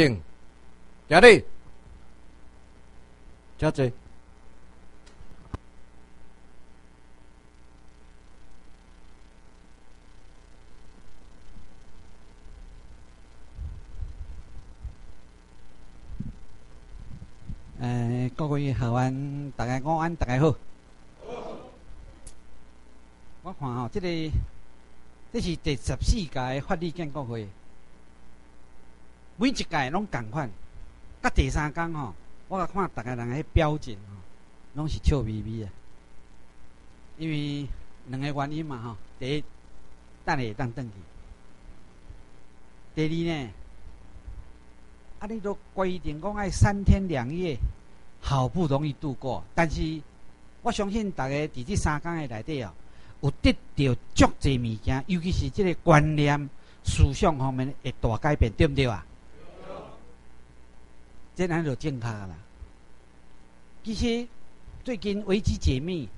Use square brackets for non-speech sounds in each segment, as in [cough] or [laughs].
定，家里，家姐。诶，各位学员，大家午安，大家好。我看吼，这个这是第十四届法律建国会，每一届拢共款。甲第三天吼，我甲看大家人个表情吼，拢是笑眯眯的。因为两个原因嘛吼，第一，等下当转去；第二呢。啊！你都规定讲爱三天两夜，好不容易度过，但是我相信大家伫这三天的内底哦，有得到足济物件，尤其是这个观念、思想方面会大改变，对不对啊？这咱就正确啦。其实最近危机解密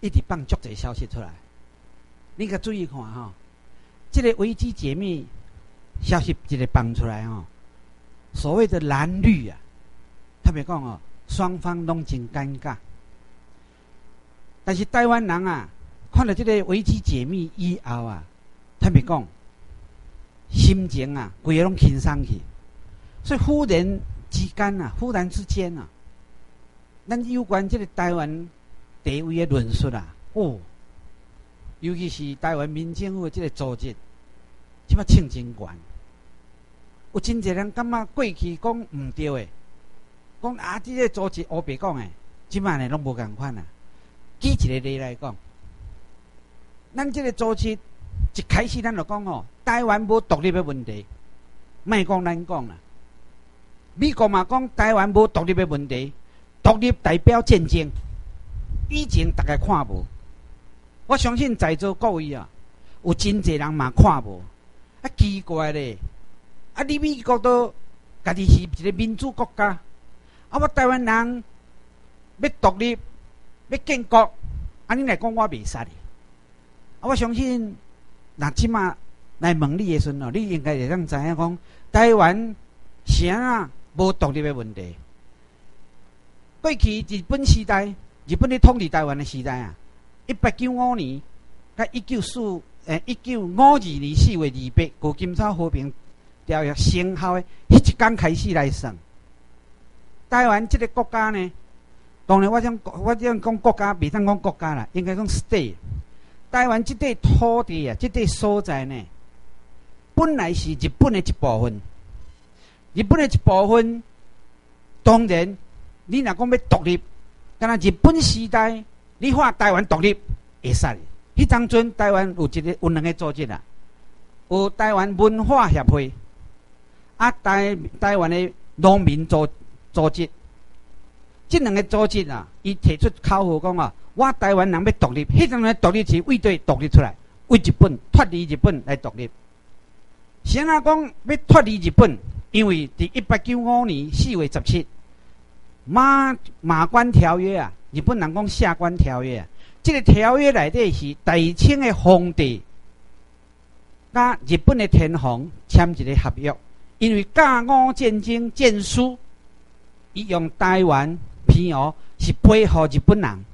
一直放足济消息出来，你可注意看哈，这个危机解密消息一直放出来哈。所谓的蓝绿啊，特别讲哦，双方拢真尴尬。但是台湾人啊，看到这个危机解密以后啊，特别讲，心情啊，规个拢轻松去。所以忽然之间啊，忽然之间啊，咱有关这个台湾地位的论述啊，哦，尤其是台湾民政府这个组织，即么称真悬。有真侪人感觉过去讲毋对诶，讲啊，即个组织乌白讲诶，即摆呢拢无共款啊。举一个例来讲，咱即个组织一开始咱就讲哦，台湾无独立诶问题，莫讲咱讲啦。美国嘛讲台湾无独立诶问题，独立代表战争，以前大家看无，我相信在座各位啊，有真侪人嘛看无，啊奇怪咧。啊！你美国都家己是一个民主国家，啊！我台湾人要独立、要建国，啊！你来讲我袂使哩。啊！我相信，那即马来问你诶时阵哦，你应该会当知影讲，台湾啥啊无独立诶问题。过去日本时代，日本咧统治台湾的时代啊，一八九五年，甲一九四诶一九五二年四月二八，国金草和平。条约生效的迄一天开始来算，台湾这个国家呢，当然我想我想讲国家，未当讲国家啦，应该讲 state。台湾这块土地啊，这块所在呢，本来是日本的一部分。日本的一部分，当然你若讲要独立，敢若日本时代，你话台湾独立会使。迄当阵台湾有一个有两个组织啊，有台湾文化协会。啊，台台湾的农民组组织，这两个组织啊，伊提出口号讲啊，我台湾人要独立，迄阵独立是为对独立出来，为日本脱离日本来独立。先啊讲要脱离日本，因为伫一八九五年四月十七，马马关条约啊，日本人讲下关条约啊，这个条约内底是大清的皇帝，甲日本的天皇签一个合约。因为甲午战争战输，伊用台湾偏哦是配合日本人。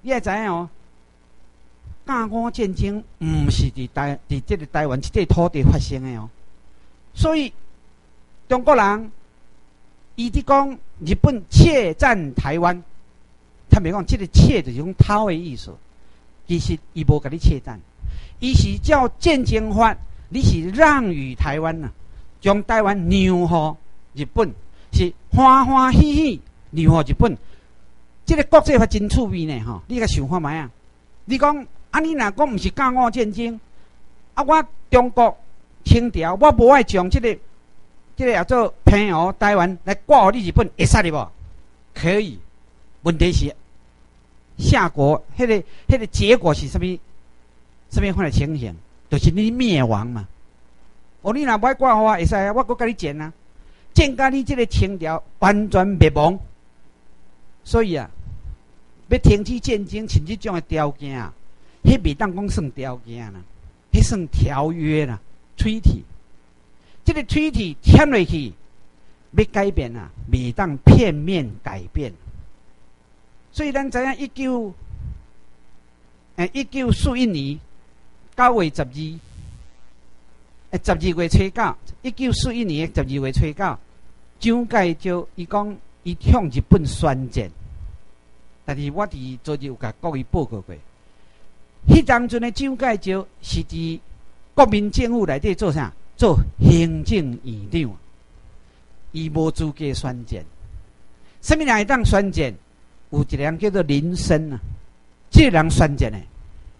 你也知影哦，甲午战争毋是伫台伫即个台湾即块土地发生的哦。所以中国人伊伫讲日本窃占台湾，他咪讲即个窃就是讲偷的意思。其实伊无甲你窃占，伊是叫战争法，你是让与台湾呐。将台湾让予日本，是欢欢喜喜让予日本。这个国际法真趣味呢，吼！你甲想看觅啊？你讲啊，你若讲毋是甲我战争，啊，我中国清朝，我无爱将这个、这个叫做平湖台湾来挂互你日本，会使哩无？可以。问题是下国，迄个、迄个结果是啥物？啥物款的情形？就是你灭亡嘛。哦，你若不爱挂我，会使啊，我搁甲你剪啊，剪甲你即个清朝完全灭亡。所以啊，要停止战争，像即种诶条件啊，迄袂当讲算条件啦，迄算条约啦吹气。这个躯体添落去，要改变啊，未当片面改变。所以咱知影一九，诶，一九四一年九月十二，诶，十二月初九，一九四一年十二月初九，蒋介石伊讲伊向日本宣战，但是我伫昨日有甲各位报告过，迄当阵的蒋介石是伫国民政府内底做啥？做行政院长，伊无资格宣战。什么人会当宣战？有一人叫做林森啊，这个人宣战的。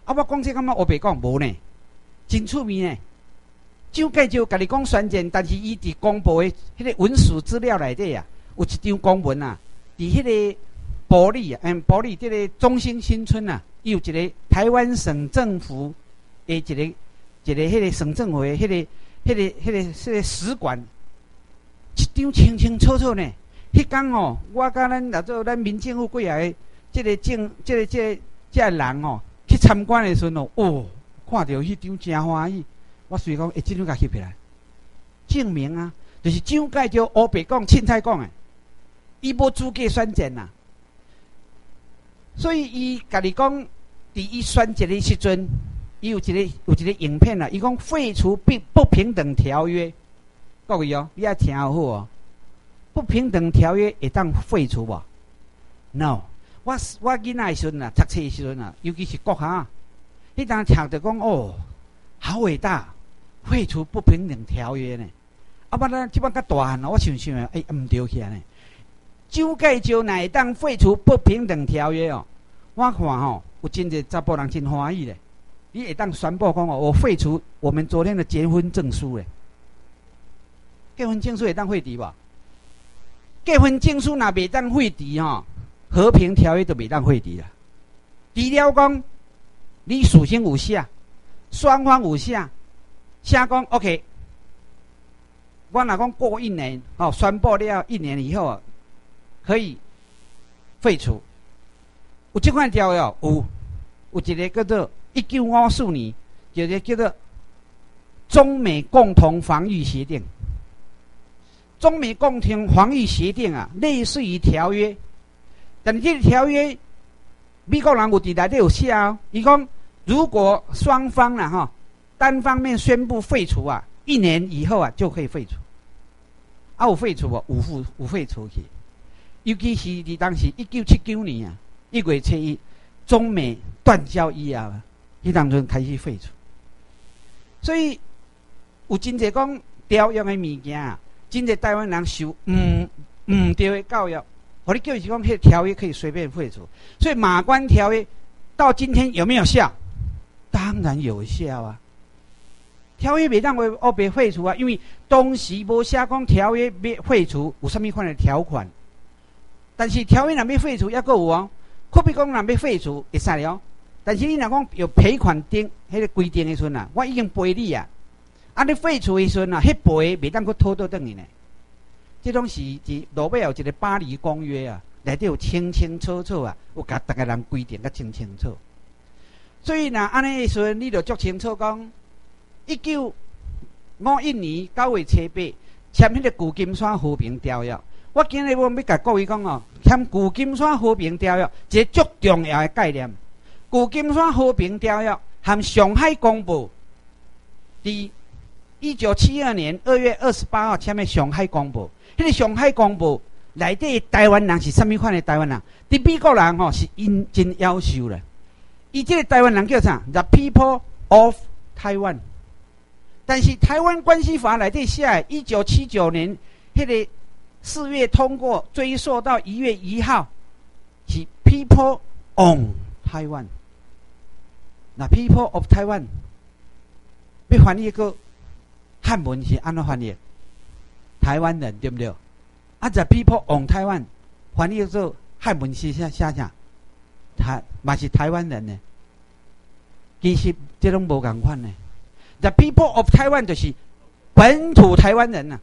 啊，我讲这干嘛？我别讲无呢，真出名呢。就介石甲你讲宣战，但是伊伫公布的迄个文书资料内底啊，有一张公文啊，伫迄个保利啊，嗯，保利这个中心新村啊，伊有一个台湾省政府的一个一个迄个省政府的迄个迄个迄个迄个使馆，一张清清楚楚呢。迄天哦，我甲咱若做咱民政府过来，即个政，即个即个即个人哦，去参观的时阵哦，哦，看到迄张真欢喜。我随讲，会即张甲翕起来，证明啊，就是蒋介石乌白讲、凊彩讲诶，伊无资格选战呐。所以伊家己讲，伫伊选战的时阵，伊有一个有一个影片啊，伊讲废除不不平等条约，各位哦，你要听好哦。不平等条约会当废除无？No，我我囡仔时阵啊，读册时阵啊，尤其是国校，迄当听着讲哦，好伟大，废除不平等条约呢。啊，不然即摆较大汉啊，我想想啊，哎，毋对起来呢。蒋介石乃当废除不平等条约哦，我看吼，有真侪查甫人真欢喜咧。你会当宣布讲哦，我废除我们昨天的结婚证书咧，结婚证书会当废除无？结婚证书若未当废除吼，和平条约就未当废除啦。除了讲你属性有写，双方有写，写讲 OK。我若讲过一年，哦，宣布了一年以后可以废除。有这款条约有，有一个叫做一九五四年，就是叫做中美共同防御协定。中美共同防御协定啊，类似于条约，但这个条约，美国人有伫内底有写哦。伊讲，如果双方啊哈单方面宣布废除啊，一年以后啊就可以废除。啊，有废除无？有废有废除去。尤其是伫当时一九七九年啊，一月七一，中美断交以后，迄当阵开始废除。所以有真济讲条约的物件啊。真侪台湾人受唔唔对的教育，我你叫伊讲，迄条约可以随便废除。所以马关条约到今天有没有效？当然有效啊！条约袂当为哦被废除啊，因为当时无写讲条约被废除有啥物款的条款。但是条约若要废除，抑个有哦。可比讲若要废除会使了，但是你若讲有赔款定迄个规定的时阵啊，我已经赔你啊。啊！你废除的时阵啊，迄赔未当去拖倒等于呢？这种是是诺贝有一个巴黎公约啊，内底有清清楚楚啊，有甲逐个人规定甲清清楚。所以若安尼的时阵，你就足清楚讲，一九五一年九月七八签迄个旧金山和平条约。我今日要要甲各位讲哦，签旧金山和平条约，一个足重要的概念。旧金山和平条约含上海公报伫。一九七二年二月二十八号签的《上海公报》，迄个《上海公报》内底台湾人是甚物款的台湾人？伫美国人吼是因真优秀咧。伊即个台湾人叫啥？The People of Taiwan。但是台湾关系法内底写，一九七九年迄个四月通过，追溯到一月一号是 People on Taiwan。那 People of Taiwan 被翻译一个。汉文是安怎翻译？台湾人对不对？啊这 people on Taiwan 翻译做汉文是啥啥啥？台嘛是台湾人呢？其实这种无共款呢。The people of Taiwan 就是本土台湾人呐。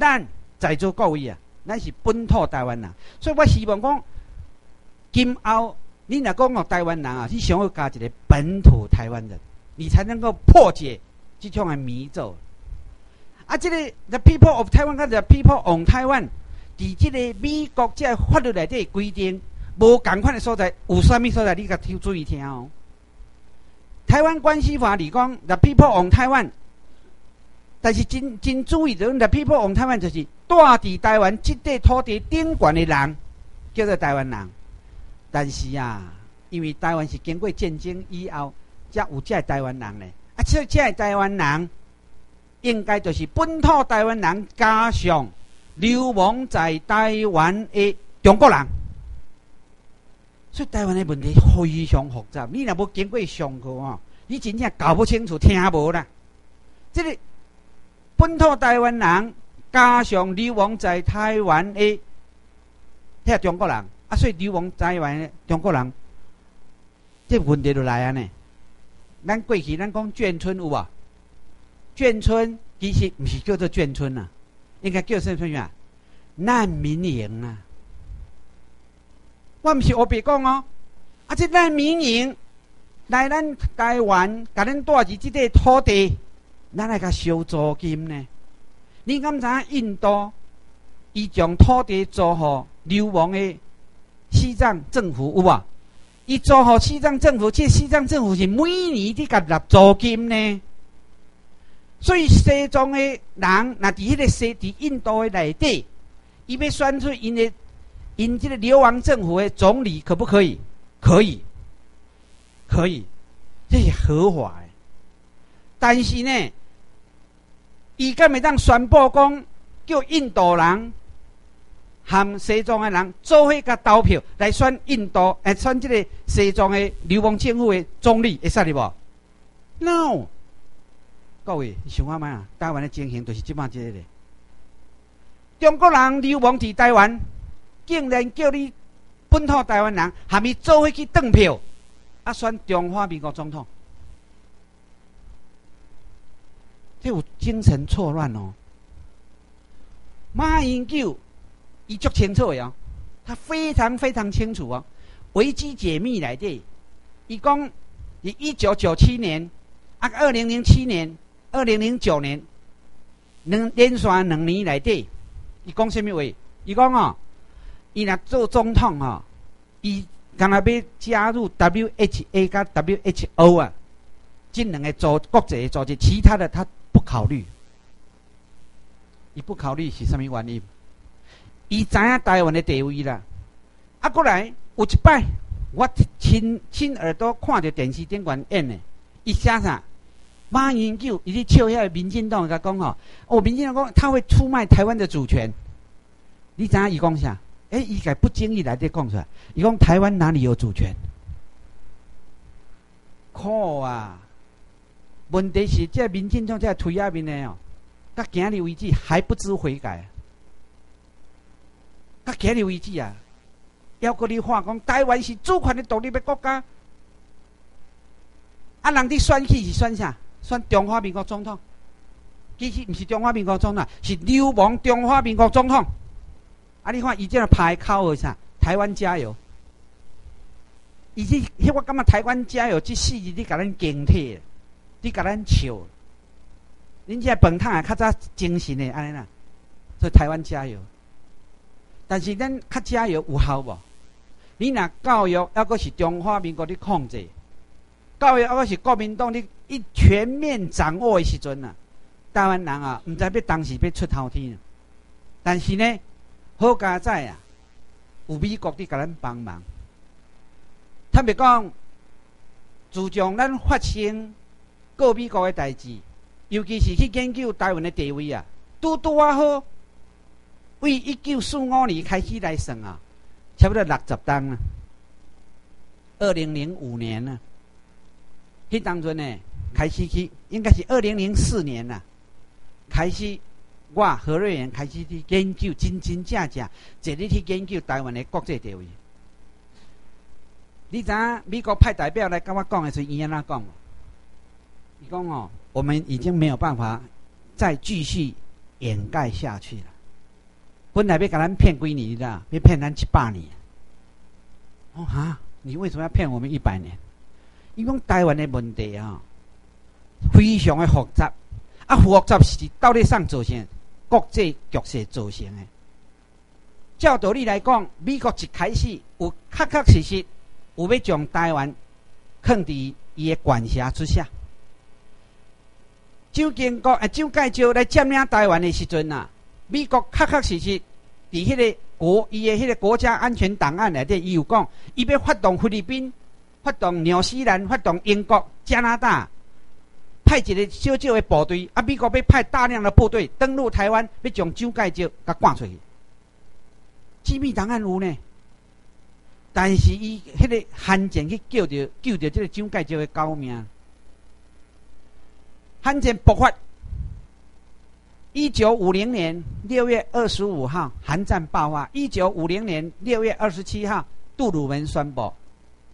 咱在座各位啊，咱是本土台湾人，所以我希望讲，今后你若讲哦台湾人啊，你想要加一个本土台湾人，你才能够破解这种的迷咒。啊，这个 The people of Taiwan 跟 The people on Taiwan，伫这个美国这法律内底规定，无共款的所在，有啥物所在，你甲注意听哦。台湾关系法里讲 The people on Taiwan，但是真真注意着，The people on Taiwan 就是住伫台湾这块土地顶悬的人，叫做台湾人。但是啊，因为台湾是经过战争以后，才有这台湾人呢。啊，这这台湾人，应该就是本土台湾人加上流亡在台湾的中国人。所以台湾的问题非常复杂，你若无经过上课哦，你真正搞不清楚、听无啦。这个本土台湾人加上流亡在台湾的遐中国人，啊，所以流亡台湾的中国人，这问题就来啊呢。咱过去咱讲眷村有无？眷村其实毋是叫做眷村啊，应该叫什么啊？难民营啊！我毋是我别讲哦，啊，这难民营来咱台湾，甲咱住伫即块土地，咱来甲收租金呢？你敢知影印度伊将土地租予流亡的西藏政府有无？伊租互西藏政府，即西藏政府是每年伫甲纳租金呢。所以西藏的人，若伫迄个西伫印度的内底，伊要选出因的因即个流亡政府的总理，可不可以？可以，可以，这是合法的。但是呢，伊敢会当宣布讲，叫印度人。含西藏的人做伙甲投票来选印度，来选这个西藏的流亡政府的总理，会使哩无？No，各位想看卖啊？台湾的情形就是即摆这个咧。中国人流亡伫台湾，竟然叫你本土台湾人含伊做伙去投票，啊选中华民国总统，这有精神错乱哦。马英九。伊足清楚哦，他非常非常清楚哦。维基解密来的，伊讲，伊一九九七年啊，二零零七年、二零零九年，两连续两年来的，伊讲什么话？伊讲哦，伊若做总统哦，伊刚若要加入 WHA 加 WHO 啊，这两个组国际组织，其他的他不考虑。伊不考虑是什么原因？伊知影台湾的地位啦，啊，过来有一摆，我亲亲耳朵看着电视顶管演的，伊写啥？马英九伊咧笑遐民进党甲讲吼，哦，民进党讲他会出卖台湾的主权。你知影伊讲啥？诶，伊个不经意来滴讲出来，伊讲台湾哪里有主权？靠啊！问题是这民进党这推下面的哦，到今日为止还不知悔改。到今日为止啊，要搁你话讲台湾是主权的独立的国家，啊，人伫选去是选啥？选中华民国总统？其实毋是中华民国总统，是流氓中华民国总统。啊，你看伊这样排口是啥？台湾加油！以及迄我感觉台湾加油这四字，你甲咱警惕，你甲咱笑。恁这饭桶也较早精神的安尼啦，所以台湾加油。但是咱较加油有效无？你若教育还阁是中华民国的控制，教育还阁是国民党的一全面掌握的时阵啊，台湾人啊，毋知要当时要出头天。但是呢，好佳在啊，有美国伫甲咱帮忙。坦白讲，自从咱发生告美国的代志，尤其是去研究台湾的地位啊，拄拄啊好。为一九四五年开始来算啊，差不多六十档啊。二零零五年呢，迄当阵呢，开始去，应该是二零零四年呐，开始我何瑞元开始去研究，真真正正，坐咧去研究台湾的国际地位。你知影美国派代表来跟我讲的时，伊安怎讲？伊讲哦，我们已经没有办法再继续掩盖下去了。本来要甲咱骗几年的，要骗咱一百年。哦哈，你为什么要骗我们一百年？因为台湾的问题啊，非常的复杂。啊，复杂是到底上造成国际局势造成的。照道理来讲，美国一开始有确确实实有要将台湾放伫伊的管辖之下。蒋经国啊，蒋介石来占领台湾的时阵啊，美国确确实实伫迄个国伊的迄个国家安全档案内底，伊有讲，伊要发动菲律宾、发动纽西兰、发动英国、加拿大，派一个小小的部队，啊，美国要派大量的部队登陆台湾，要将蒋介石甲赶出去。机密档案有呢，但是伊迄个汉奸去救着救着这个蒋介石的狗命。汉奸爆发，一九五零年六月二十五号，韩战爆发。一九五零年六月二十七号，杜鲁门宣布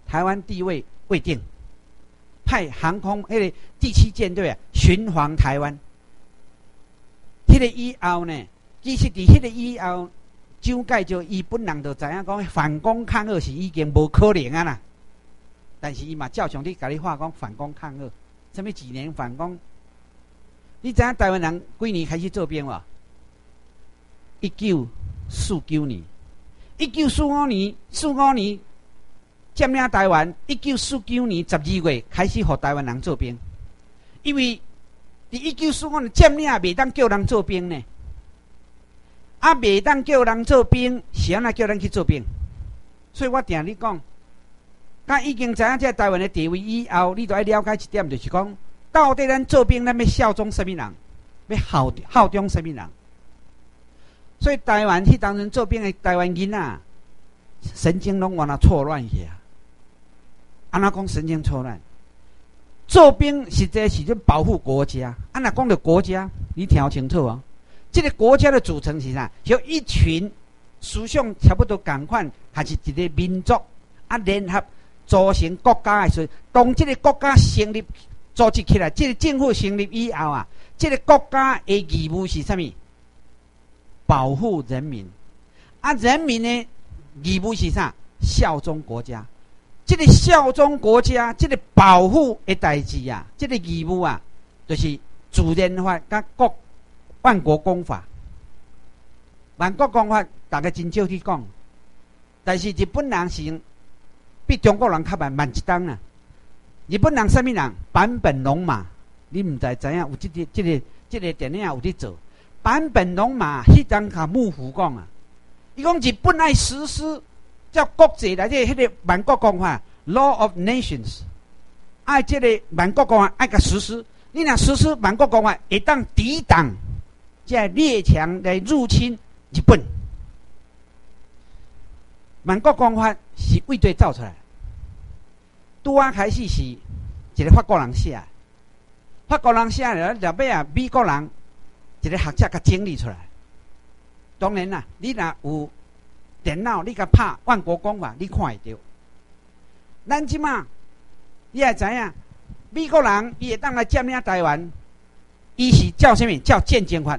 台湾地位未定，派航空迄个第七舰队啊巡防台湾。迄个以后呢，其实伫迄个以后，蒋介石伊本人就知影讲反攻抗日是已经无可能啊啦。但是伊嘛照常伫甲你话讲反攻抗日，什么几年反攻？你知影台湾人几年开始做兵哇？一九四九年，一九四五年，四五年占领台湾。一九四九年十二月开始，和台湾人做兵。因为伫一九四五年占领，未当叫人做兵呢。啊，未当叫人做兵，是安那叫人去做兵？所以我定你讲，当已经知影这台湾的地位以后，你都要了解一点，就是讲。到底咱做兵，咱要效忠什么人？要效效忠什么人？所以台湾去当人做兵的台湾人啊，神经拢往那错乱去啊！安那讲神经错乱？做兵实在是就保护国家。安那讲的国家，你听清楚哦。这个国家的组成是啥？就一群思想差不多共款，还是一个民族啊联合组成国家的时，当这个国家成立。组织起来，这个政府成立以后啊，这个国家的义务是啥物？保护人民。啊，人民的义务是啥？效忠国家。这个效忠国家，这个保护的代志啊，这个义务啊，就是自然法甲国万国公法。万国公法大家真少去讲，但是日本人是比中国人较慢慢一档啊。日本人什么人？版本龙马，你唔知怎样？有这个、这个、这个电影有伫做。版本龙马迄张卡幕府讲啊，伊讲日本爱实施叫国际来这迄个万国公法 （Law of Nations），爱这个万国公法爱个实施。你若实施万国公法，会当抵挡这列强来入侵日本。万国公法是为对造出来。拄啊开始是一个法国人写，法国人写了，后尾啊美国人一个学者甲整理出来。当然啦，你若有电脑，你甲拍万国公法，你看会到。咱即马你也知影，美国人伊会当来占领台湾，伊是叫什么？叫战争法，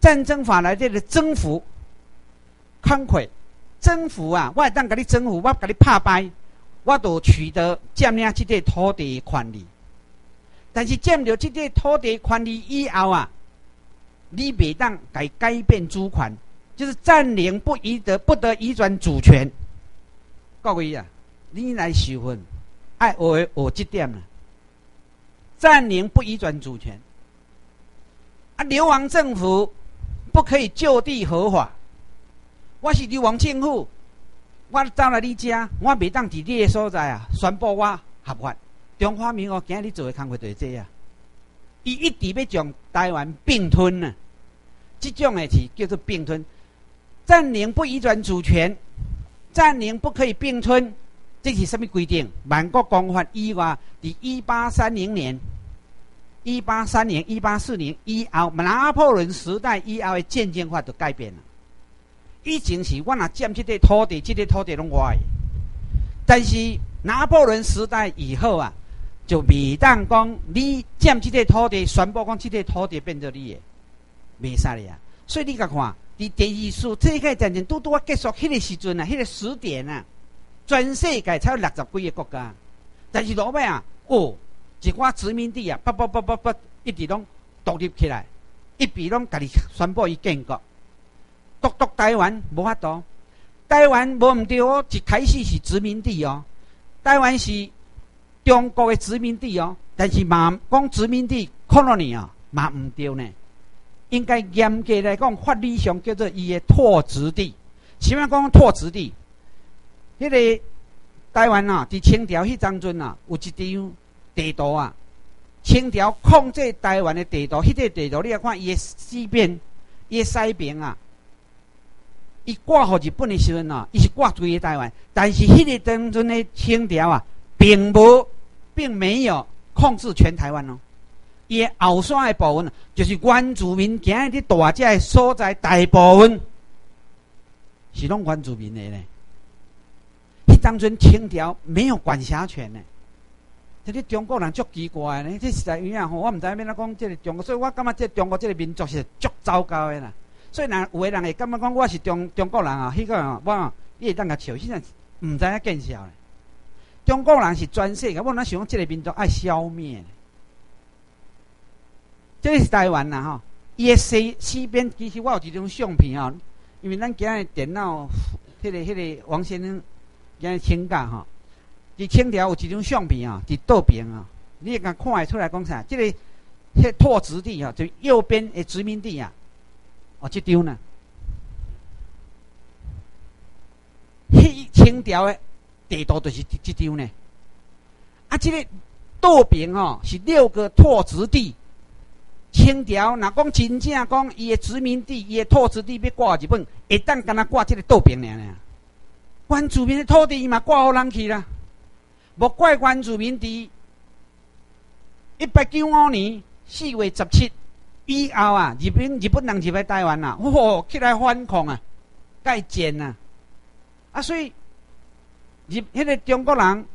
战争法来这个征服、康溃、征服啊！我会当甲你征服，我甲你拍败。我都取得占领这块土地的权利，但是占了这块土地权利以后啊，你未当改改变主权，就是占领不移得不得移转主权。各位啊，你来受分，爱学学这点啊，占领不移转主权啊，流亡政府不可以就地合法。我是流亡政府。我走来你家，我未当伫你的所在啊，宣布我合法。中华民国今日做的工作就是这啊，伊一直要将台湾并吞啊，即种的是叫做并吞，占领不移转主权，占领不可以并吞，这是什么规定？万国公法以外，伫一八三零年、一八三年、一八四年以后，拿破仑时代以后的渐渐化都改变了。以前是我若占即块土地，即块土地拢我的。但是拿破仑时代以后啊，就未当讲你占即块土地，宣布讲即块土地变做你的，未使哩啊。所以你甲看，伫第二次世界战争拄拄啊结束迄个时阵啊，迄个时点啊，全世界才有六十几个国家。但是落尾啊，哦，一寡殖民地啊，不不不不不，一直拢独立起来，一笔拢家己宣布伊建国。独独台湾无法度，台湾无毋对哦，一开始是殖民地哦，台湾是中国的殖民地哦，但是嘛讲殖民地 colony 啊，嘛毋对呢。应该严格来讲，法律上叫做伊的拓殖地。什么讲拓殖地？迄个台湾啊，伫清朝迄当阵啊，有一张地图啊。清朝控制台湾的地图，迄个地图你来看，伊的西边、伊的西边啊，伊挂互日本的时阵啊，伊是挂规个台湾。但是迄个当阵的清朝啊，并无，并没有控制全台湾哦。伊后山的部分，就是原住民今日伫大只的所在，大部分是拢原住民的咧。迄当阵清朝没有管辖权呢。这个中国人足奇怪呢，这实在有影吼，我毋知要安怎讲这个中国，所以我感觉这中国这个民族是足糟糕的啦。虽然，有个人会感觉讲我是中中国人啊，迄个我你会当甲笑，现在毋知影见笑咧。中国人是全世界，我哪想讲这个民族爱消灭？这是台湾啦吼，伊个西西边其实我有一张相片吼，因为咱今日电脑，迄个迄个王先生今日请假吼。伫清朝有一张相片啊，伫倒边啊，你会甲看会出来讲啥？即个迄拓殖地啊，就右边的殖民地啊，哦，即张呢？迄清朝的地图就是即张呢。啊，即个倒边哦，是六个拓殖地。清朝若讲真正讲伊的殖民地、伊的拓殖地要挂日本，会当敢若挂即个倒边尔尔。原住民的土地伊嘛挂互人去啦。莫怪原住民伫一八九五年四月十七以后啊，日本日本人入来台湾啊，哇，起来反抗啊，盖建啊，啊，所以日迄个中国人、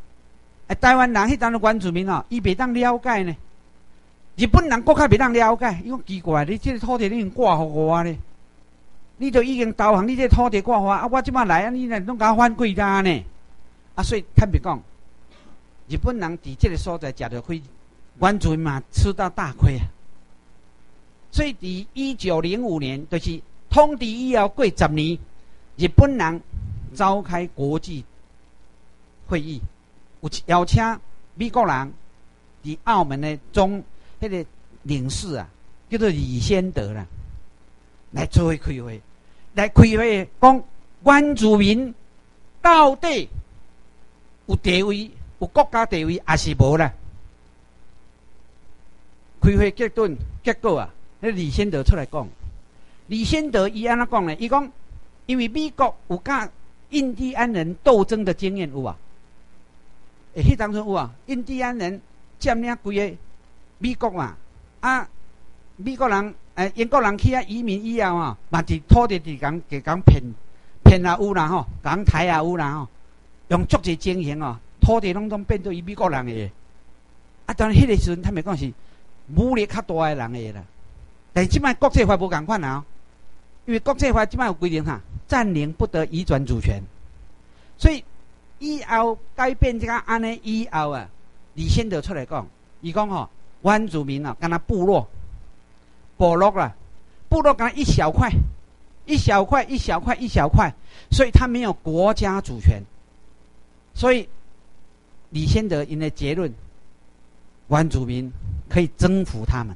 诶台湾人迄当的原住民哦，伊袂当了解呢。日本人国较袂当了解，伊讲奇怪，你即个土地你已经挂互我呢？你都已经投降，你这土地挂互我，啊，我即摆来啊，你若拢甲我反几单呢？啊，所以坦白讲。日本人伫即个所在食着亏，原住民嘛吃到大亏啊！所以伫一九零五年，就是通敌以后过十年，日本人召开国际会议，有邀请美国人伫澳门的中迄个领事啊，叫做李先德啦，来做开会，来开会讲原住民到底有地位。有国家地位还是无啦。开会结论结果啊，那李先德出来讲，李先德伊安怎讲呢？伊讲，因为美国有甲印第安人斗争的经验有啊，诶，迄当中有啊，印第安人占领规个美国嘛，啊，美国人诶，英国人去啊移民以后啊，嘛伫土地伫讲，给讲骗骗啊有啦吼，讲台啊有啦吼，用足济经营哦。土地拢总变做伊美国人诶，啊！当然，迄个时阵他们讲是武力较大诶人诶啦。但即摆国际法无共款啊，因为国际法即摆有规定哈，占领不得移转主权。所以以后改变即个安尼以后啊，李先德出来讲，伊讲吼，原住民啊，敢若部落、部落啦，部落敢若一小块、一小块、一小块、一小块，所以他没有国家主权，所以。李先德因的结论，原住民可以征服他们。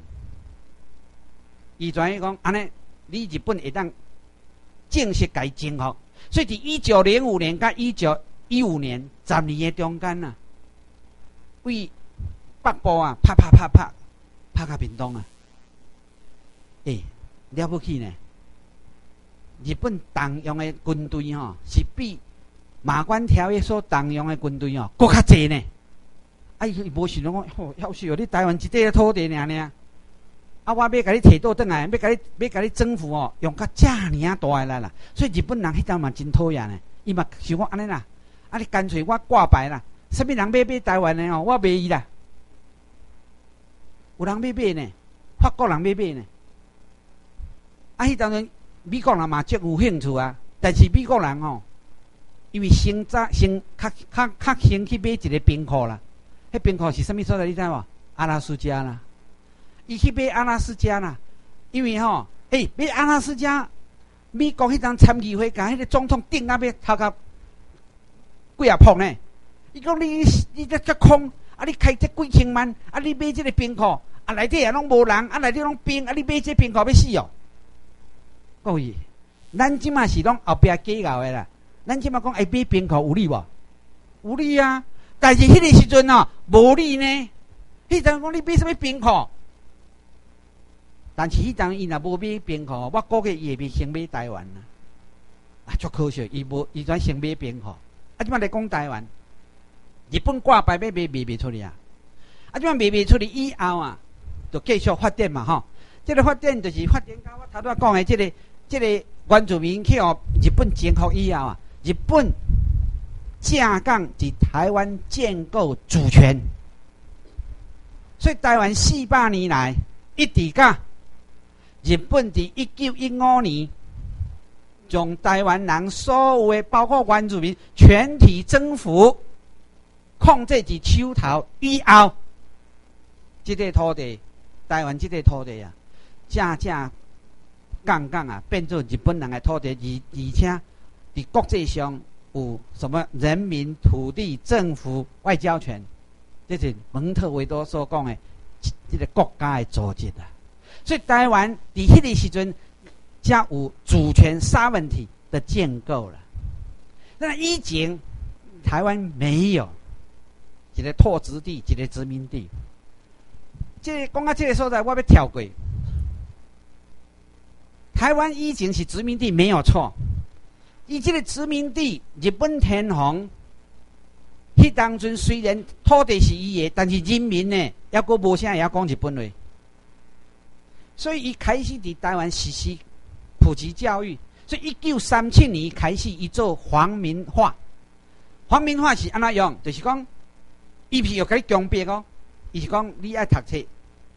伊转伊讲，安尼，你日本会当正式改征服。所以，伫一九零五年甲一九一五年十年的中间呐，为北部啊，啪啪啪啪，拍到屏东啊，诶，了不起呢！日本动用的军队吼，是比。马关条约所动用的军队哦，搁较济呢。啊，伊无想到讲，哦，要是有你台湾一块土地尔尔，啊，我要甲你摕倒转来，要甲你要甲你征服哦，用较遮尔大诶来啦。所以日本人迄阵嘛真讨厌呢，伊嘛想讲安尼啦，啊，你干脆我挂牌啦，啥物人买买台湾的哦，我买伊啦。有人买买呢，法国人买买呢。啊，迄当阵美国人嘛足有兴趣啊，但是美国人哦。因为先早先较较较先去买一个冰库啦，迄冰库是啥物所在？你知无？阿拉斯加啦。伊去买阿拉斯加啦，因为吼，诶，买阿拉斯加，美国迄张参议会甲迄个总统顶啊，要头壳几啊碰呢？伊讲你你这这空，啊你开这几千万，啊你买即个冰库，啊内底也拢无人，啊内底拢冰，啊你买这冰库要死哦！各位，咱即嘛是拢后壁计较的啦，咱即嘛讲哎买冰库有理无？有理啊！但是迄个时阵哦，无理呢。迄阵讲你买什么冰库？但是迄阵伊若无买冰库，我估计伊会未先买台湾啦。啊，足可惜，伊无伊转先买冰库。啊，即摆来讲台湾。日本挂牌要卖卖卖出去啊！啊，即摆卖卖出去以后啊，就继续发展嘛吼。即个发展就是发展到我头拄讲的即个即个原住民去哦，日本征服以后啊，日本正港伫台湾建构主权，所以台湾四百年来一直甲日本伫一九一五年将台湾人所有的包括原住民全体征服。控制伫手头以后，即个土地，台湾即个土地啊，正正杠杠啊，变做日本人的土地，而而且伫国际上有什么人民、土地、政府、外交权，这是蒙特维多所讲的这个国家的组织啊。所以台湾伫迄个时阵，才有主权三问题的建构了。那以前台湾没有。一个拓殖地，一个殖民地。这讲到这个所在，我要跳过。台湾以前是殖民地，没有错。以这个殖民地，日本天皇，迄当阵虽然土地是伊的，但是人民呢，抑阁无啥会晓讲日本话。所以，伊开始伫台湾实施普及教育。所以，一九三七年开始，伊做皇民化。皇民化是安怎样？就是讲。伊譬如甲你强逼哦，伊是讲你爱读册，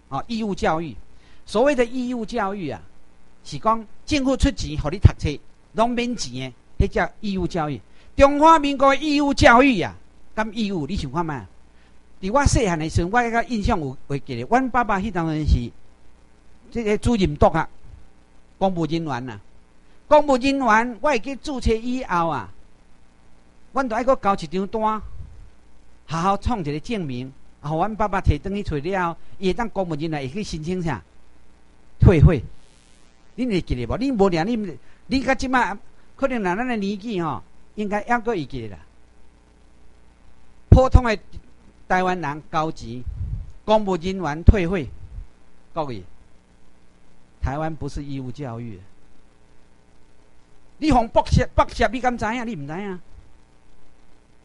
哦，义务教育。所谓的义务教育啊，是讲政府出钱互你读册，拢免钱的，迄叫义务教育。中华民国义务教育啊，咁义务，你想看嘛？伫我细汉的时阵，我一个印象有会记咧，阮爸爸迄当阵是这个主任督啊，公务人员啊。公务人员，我会去注册以后啊，阮都爱搁交一张单。好好创一个证明，啊，阮爸爸摕转去找了，伊会当公务人员会去申请啥退费？恁会记得无？恁无念，恁恁甲即马可能咱的年纪吼，应该还阁会记得啦。普通的台湾人高级公务人员退费，各位，台湾不是义务教育。你从博士博士，你敢知影？你毋知影？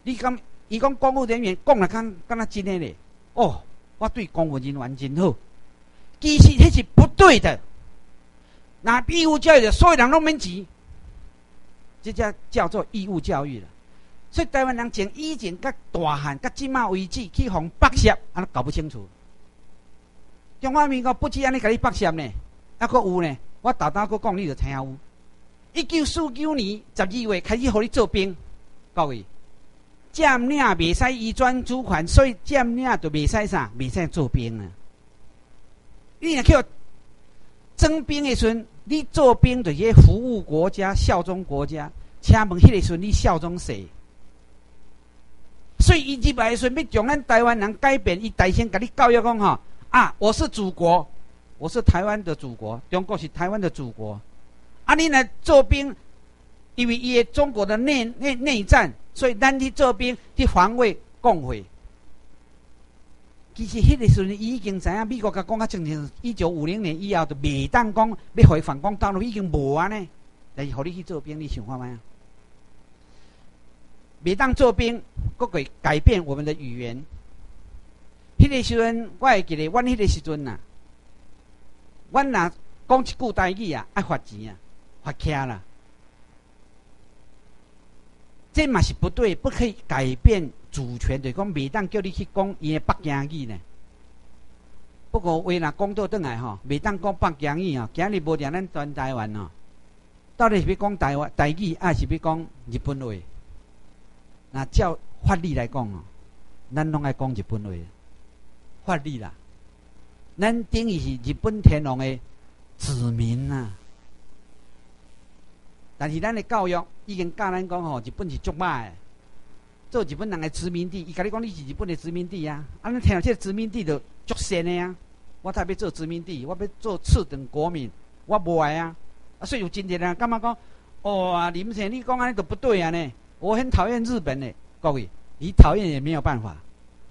你敢？伊讲公务人员讲了，敢敢若真诶咧？哦，我对公务人员真好。其实迄是不对的。那义务教育的，所有人拢免钱，这叫叫做义务教育了。所以台湾人从以前甲大汉甲即马为止去互剥削，安搞不清楚。中华民国不止安尼甲你剥削呢，还佫有呢。我豆豆佫讲，你就听有。一九四九年十二月开始互你做兵，各位。占领未使移转主权，所以占领就未使啥，未使做兵啊！你若去征兵的时阵，你做兵就去服务国家、效忠国家。请问迄个时阵你效忠谁？所以伊入来的时阵要将咱台湾人改变，伊大先甲你教育讲吼啊，我是祖国，我是台湾的祖国，中国是台湾的祖国。啊，你来做兵，因为伊中国的内内内战。所以咱去做兵去防卫共会。其实迄个时阵已经知影美国甲讲较正经，一九五零年以后就未当讲要回反攻大陆已经无啊呢。但是互你去做兵，你想看卖？未当做兵，各会改变我们的语言。迄个时阵我会记得，阮迄个时阵呐，阮若讲一句台语啊，爱罚钱啊，罚卡啦。这嘛是不对，不可以改变主权的。讲每当叫你去讲伊的北京语呢？不过话若讲到转来吼，每当讲北京语啊，今日无定咱全台湾哦，到底是要讲台湾台语，还是要讲日本话？那照法律来讲哦，咱拢爱讲日本话，法律啦。咱等于是日本天皇的子民呐。但是咱的教育已经教咱讲吼，日本是足歹，做日本人的殖民地。伊甲你讲你是日本的殖民地啊，啊，咱听到这殖民地就足善的啊。我特别做殖民地，我要做次等国民，我无爱啊。啊，所以有真侪人感觉讲，哦啊，林先生你讲安尼都不对啊呢。我很讨厌日本的各位，你讨厌也没有办法。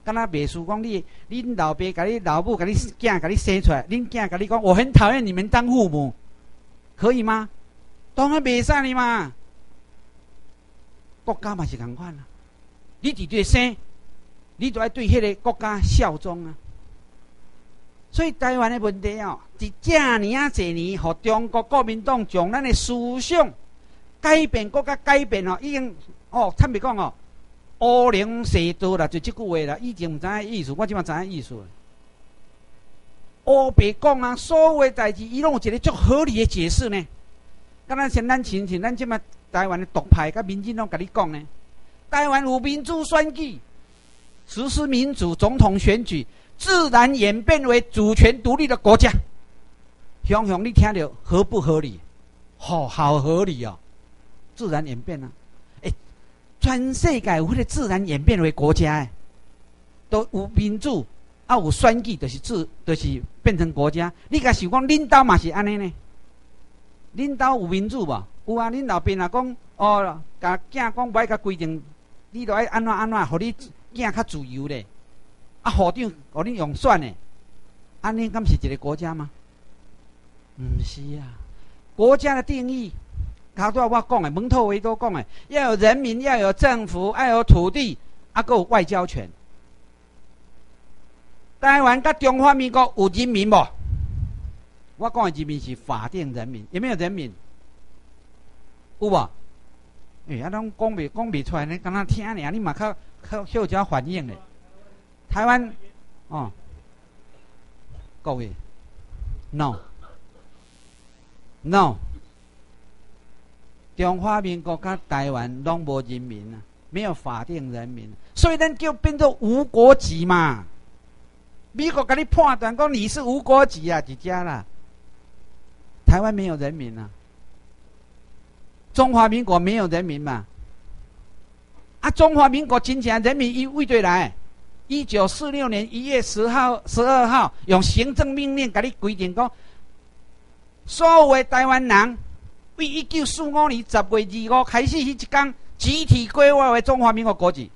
敢若别墅讲你，恁老爸甲你老母甲你囝甲你生出来，恁囝甲你讲，我很讨厌你们当父母，可以吗？当然袂使你嘛。国家嘛是共款啊，你伫对生，你都要对迄个国家效忠啊。所以台湾的问题哦，伫这年啊，这年，互中国国民党将咱的思想改变，国家改变哦，已经哦，坦白讲哦。乌灵蛇多啦，就即句话啦。以前毋知影意思，我即马知影意思。乌白讲啊，所有代志，伊拢有一个足合理的解释呢。敢若像咱亲像咱即马台湾的独派，甲民进党甲你讲呢。台湾有民主选举，实施民主总统选举，自然演变为主权独立的国家。雄雄，你听着合不合理？好，好合理哦，自然演变啊。全世界有迄个自然演变为国家诶，都有民主啊，有选举，就是自，就是变成国家。你甲想讲，领导嘛是安尼呢？领导有民主无？有啊，恁老爸若讲哦，甲囝讲不爱甲规定，你著爱安怎安怎，互你囝较自由咧。啊，校长互你用选诶，安尼敢是一个国家吗？毋是啊，国家的定义。他都要我讲诶，蒙特维多讲诶，要有人民，要有政府，要有土地，啊，够外交权。台湾甲中华民国有人民无？我讲诶人民是法定人民，有没有人民？有无？诶，啊，拢讲未讲未出来呢？刚刚听尔，你嘛较较少加反应咧。台湾，哦，各位，no，no。中华民国甲台湾拢无人民啊，没有法定人民，所以咱就变做无国籍嘛。美国甲你判断讲你是无国籍啊，就家啦。台湾没有人民啊，中华民国没有人民嘛。啊，中华民国真正人民一卫队来，一九四六年一月十号、十二号用行政命令甲你规定讲，所有的台湾人。为一九四五年十月二五开始，迄一天集体规划为中华民国国籍。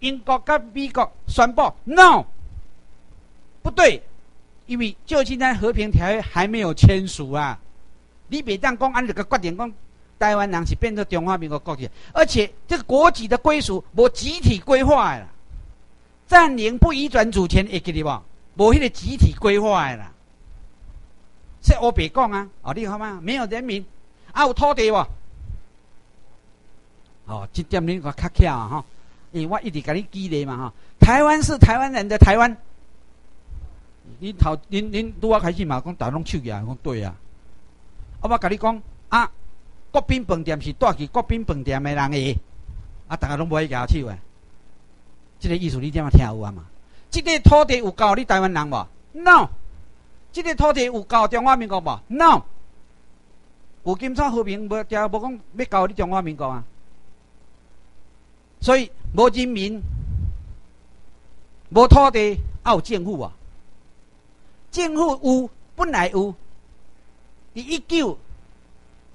英国甲美国宣布 no，不对，因为旧金山和平条约还没有签署啊。你别当讲按这个决定讲，台湾人是变成中华民国国籍，而且这个国籍的归属无集体规划的啦，占领不移转主权，会记得无？无迄个集体规划的啦。是我别讲啊，哦，你好吗？没有人民。啊，有土地无？哦，这点恁个较巧啊哈！因为我一直甲你激励嘛哈。台湾是台湾人的台湾。你头恁恁拄啊开始嘛讲，大拢手举啊，讲对啊。啊，我甲你讲啊，国宾饭店是带去国宾饭店的人诶，啊，大家拢无去举手诶。这个意思你点啊听有啊嘛？这个土地有够你台湾人无？No。这个土地有够中华民国无？No。有金山和平，无定无讲要交你中华民国啊，所以无人民、无土地，还有政府啊。政府有本来有，伫一九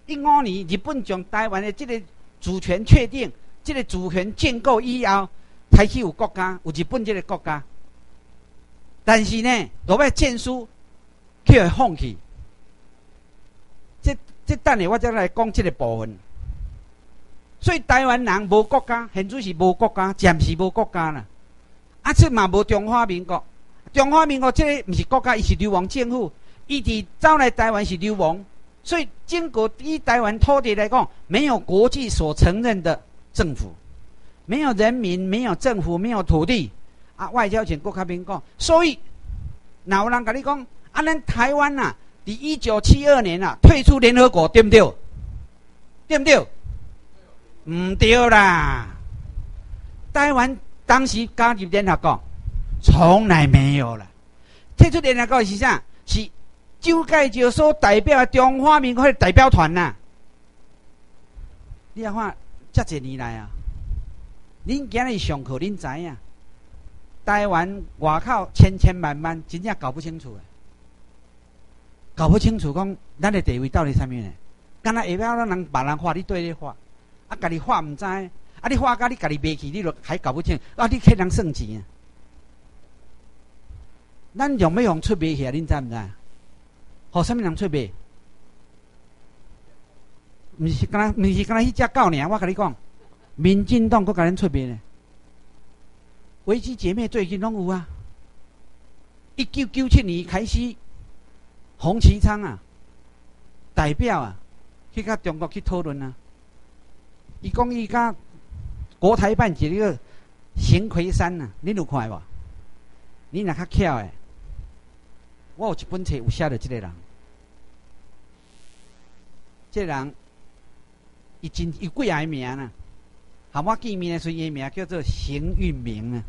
一五年日本将台湾的这个主权确定，这个主权建构以后，开始有国家，有日本这个国家。但是呢，落尾建书却放弃。即等下我再来讲即个部分。所以台湾人无国家，现在是无国家，暂时无国家啦。啊，即嘛无中华民国。中华民国即个毋是国家，伊是流亡政府，伊伫走来台湾是流亡。所以，经过以台湾土地来讲，没有国际所承认的政府，没有人民，没有政府，没有土地。啊，外交权国家民国。所以，哪有人甲你讲？啊，咱台湾呐？伫一九七二年啊，退出联合国，对不对？对不对？唔对啦！台湾当时加入联合国，从来没有了。退出联合国是啥？是周介石所代表的中华民国的代表团呐。你看，这几年来啊，恁今日上课，恁知影？台湾外口千千万万，真正搞不清楚的，搞不清楚讲咱的地位到底啥物呢？敢若下边咱人别人话，你对咧画，啊，家己话毋知，啊，你话甲你家己袂去，你就还搞不清，啊，你客人算钱啊？咱用要用出卖去啊？恁知毋知？互啥物人出卖？毋是敢若，毋是敢若迄只狗尔，我甲你讲，民进党佫甲恁出卖呢。维基姐妹最近拢有啊！一九九七年开始，洪启昌啊，代表啊，去甲中国去讨论啊。伊讲伊甲国台办一个邢奎山呐，恁有看无？恁若较巧诶，我有一本册有写着即个人，即个人伊真伊几个名啊？和我见面的时候，伊名叫做邢运明啊。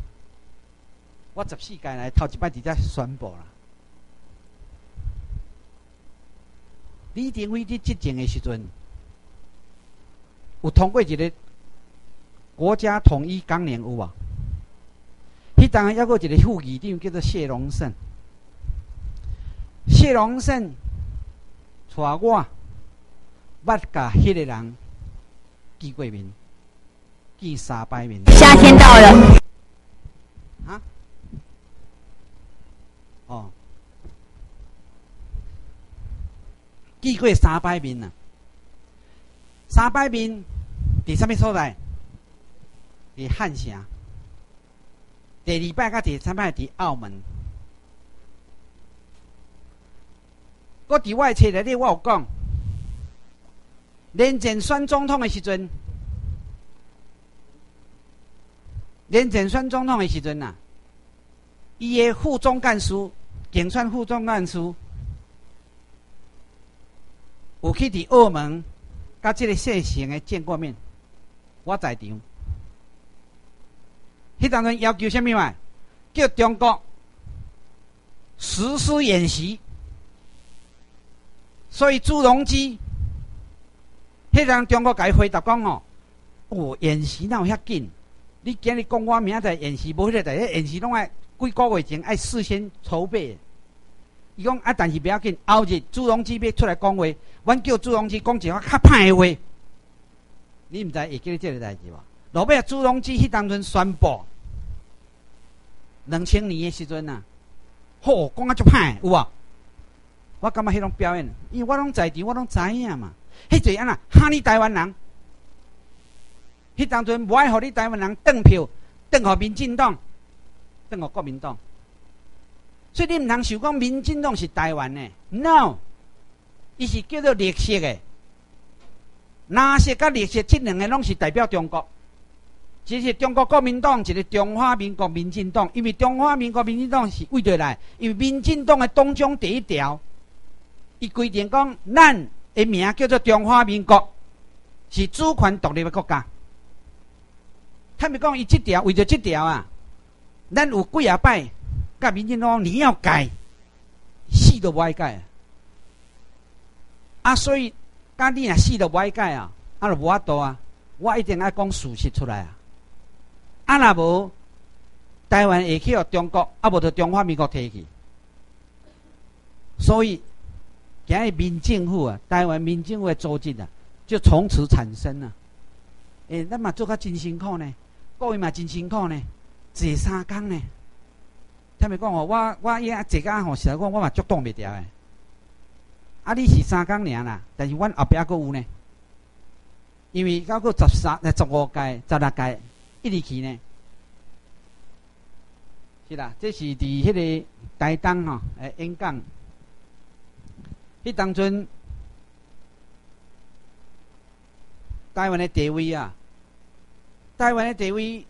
我十四届来头一摆伫遮宣布啦。李登辉伫执政的时阵，有通过一个国家统一纲领有无？迄当然还过一个副议长叫做谢龙胜。谢龙胜带我捌甲迄个人见过面。第三百面。夏天到了。啊？哦，见过三百名啊！三百名伫什么所在？伫汉城。第二摆甲第三摆伫澳门。我伫外册内底我有讲，连战选总统的时阵。连前选总统的时阵啊，伊的副总干事、竞选副总干事，有去伫澳门，甲即个谢贤的见过面，我在场。迄当阵要求什么嘛？叫中国实施演习，所以朱镕基，迄当中国伊回答讲哦，哦，演习哪有遐紧？你今日讲我明仔载演习，无迄个在迄演习拢爱几个月前爱事先筹备。伊讲啊，但是不要紧，后日朱镕基要出来讲话，阮叫朱镕基讲一个较歹的话。你毋知会记得这个代志无？落尾啊，朱镕基迄当阵宣布，两千年的时阵啊，吼讲啊足歹有无？我感觉迄种表演，因为我拢在场，我拢知影嘛。迄阵安那哈你台湾人。迄当阵无爱互你台湾人登票，登互民进党，登互国民党。所以你毋通想讲民进党是台湾的，no，伊是叫做绿色的。蓝色甲绿色这两个拢是代表中国，一是中国国民党，一个中华民国民进党。因为中华民国民进党是为着来，因为民进党的党章第一条，伊规定讲，咱的名叫做中华民国，是主权独立的国家。他们讲伊即条为着即条啊，咱有几啊摆，甲民进党你要改，死都不爱改。啊，所以，甲你若死都无爱改啊，啊，就无法度啊。我一定爱讲事实出来啊。啊，若无台湾会去互中国，啊，无着中华民国摕去。所以，今日民政府啊，台湾民政府的组织啊，就从此产生了。诶，咱嘛做较真辛苦呢。各位嘛真辛苦呢，坐三工呢。他们讲哦，我我伊啊坐工吼，实在讲我嘛足挡袂掉诶。啊，你是三工尔啦，但是阮后壁阁有呢。因为到过十三、十五届、十六届一直去呢。是啦，这是伫迄个台东吼诶演讲。迄当阵台湾诶地位啊。台湾的地位，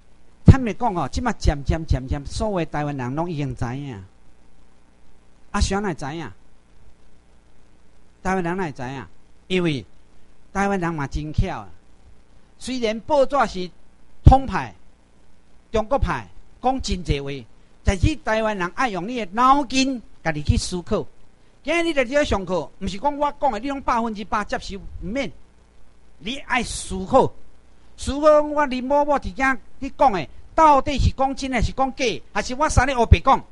坦白讲哦，即马渐渐渐渐，所有台湾人拢已经知影。啊，谁来知影？台湾人来知影，因为台湾人嘛真巧啊。虽然报纸是通派、中国派讲真济话，但是台湾人爱用你的脑筋家己去思考。今日你在这上课，毋是讲我讲的，你拢百分之百接受，毋免。你爱思考，思考我林某某伫遮你讲的，到底是讲真，还是讲假，还是我三日黑白讲？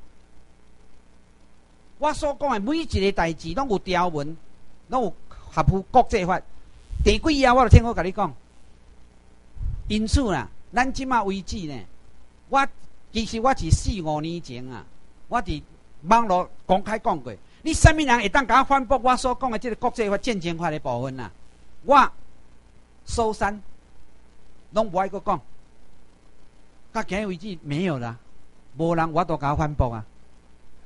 我所讲的每一个代志，拢有条文，拢有合乎国际法。第几页我就听我甲你讲。因此啦，咱即马为止呢，我其实我是四五年前啊，我伫网络公开讲过，你什么人会当甲我反驳我所讲的即个国际法、战争法的部分啊？我收山，拢无爱阁讲。到今日为止没有啦，无人我都甲我反驳啊。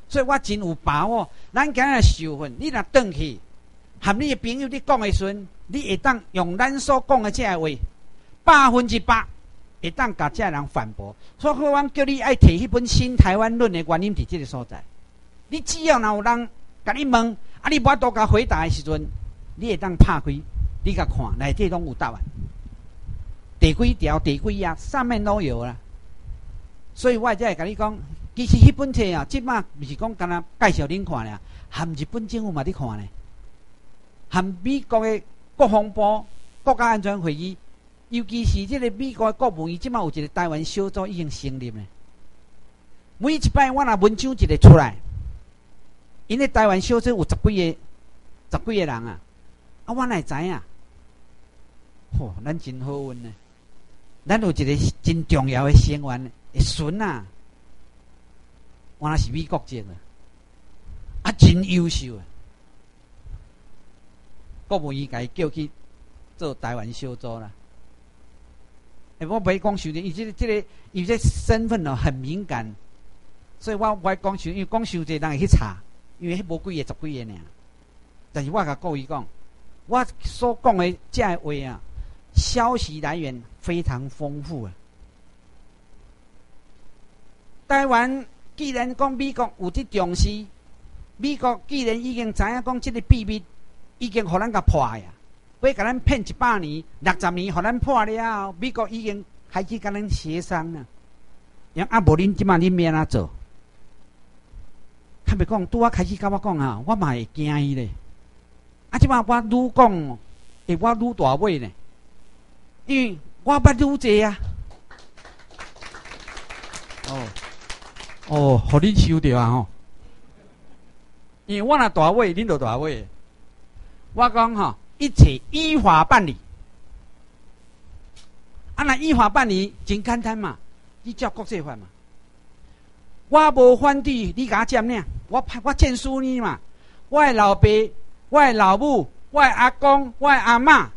所以我真有把握，咱今日受训，你若转去，含你的朋友你讲的时阵，你会当用咱所讲的这个话。百分之百会当甲这人反驳，所以我叫你爱摕迄本《新台湾论》的原因伫即个所在。你只要若有人甲你问，啊，你无法度甲回答的时阵，你会当拍开，你甲看内底拢有答案。第几条、第几页上面都有啦。所以我才会甲你讲，其实迄本册啊，即马毋是讲干呐介绍恁看咧，含日本政府嘛伫看咧，含美国的国防部国家安全会议。尤其是即个美国国务院，即马有一个台湾小组已经成立咧。每一摆我若文章一个出来，因为台湾小组有十几个、十几个人啊，啊，我会知影？吼，咱真好运呢！咱有一个真重要的成员，孙啊，我那是美国籍的，啊，真优秀啊！国务院该叫去做台湾小组啦。哎，我袂讲修的，伊这个、这个，伊这身份哦很敏感，所以我我讲修，因为讲修这人会去查，因为迄无几个、十几个呢。但是我甲各位讲，我所讲的这话啊，消息来源非常丰富啊。台湾既然讲美国有这重视，美国既然已经知影讲这个秘密已经互咱甲破呀。要甲咱骗一百年、六十年，互咱破了，美国已经开始甲咱协商了。让阿无恁即马恁要安怎做？他咪讲，拄啊开始甲我讲啊，我嘛会惊伊咧。啊，即马我愈讲，会我愈大尾呢？因为我捌愈济啊。哦，哦，互恁收着啊吼。因为我若大位，恁就大位。我讲吼。一切依法办理，啊，那依法办理真简单嘛，你照国际法嘛。我无反对你甲我占领，我派我证书你嘛。我的老爸、我的老母、我的阿公、我的阿嬷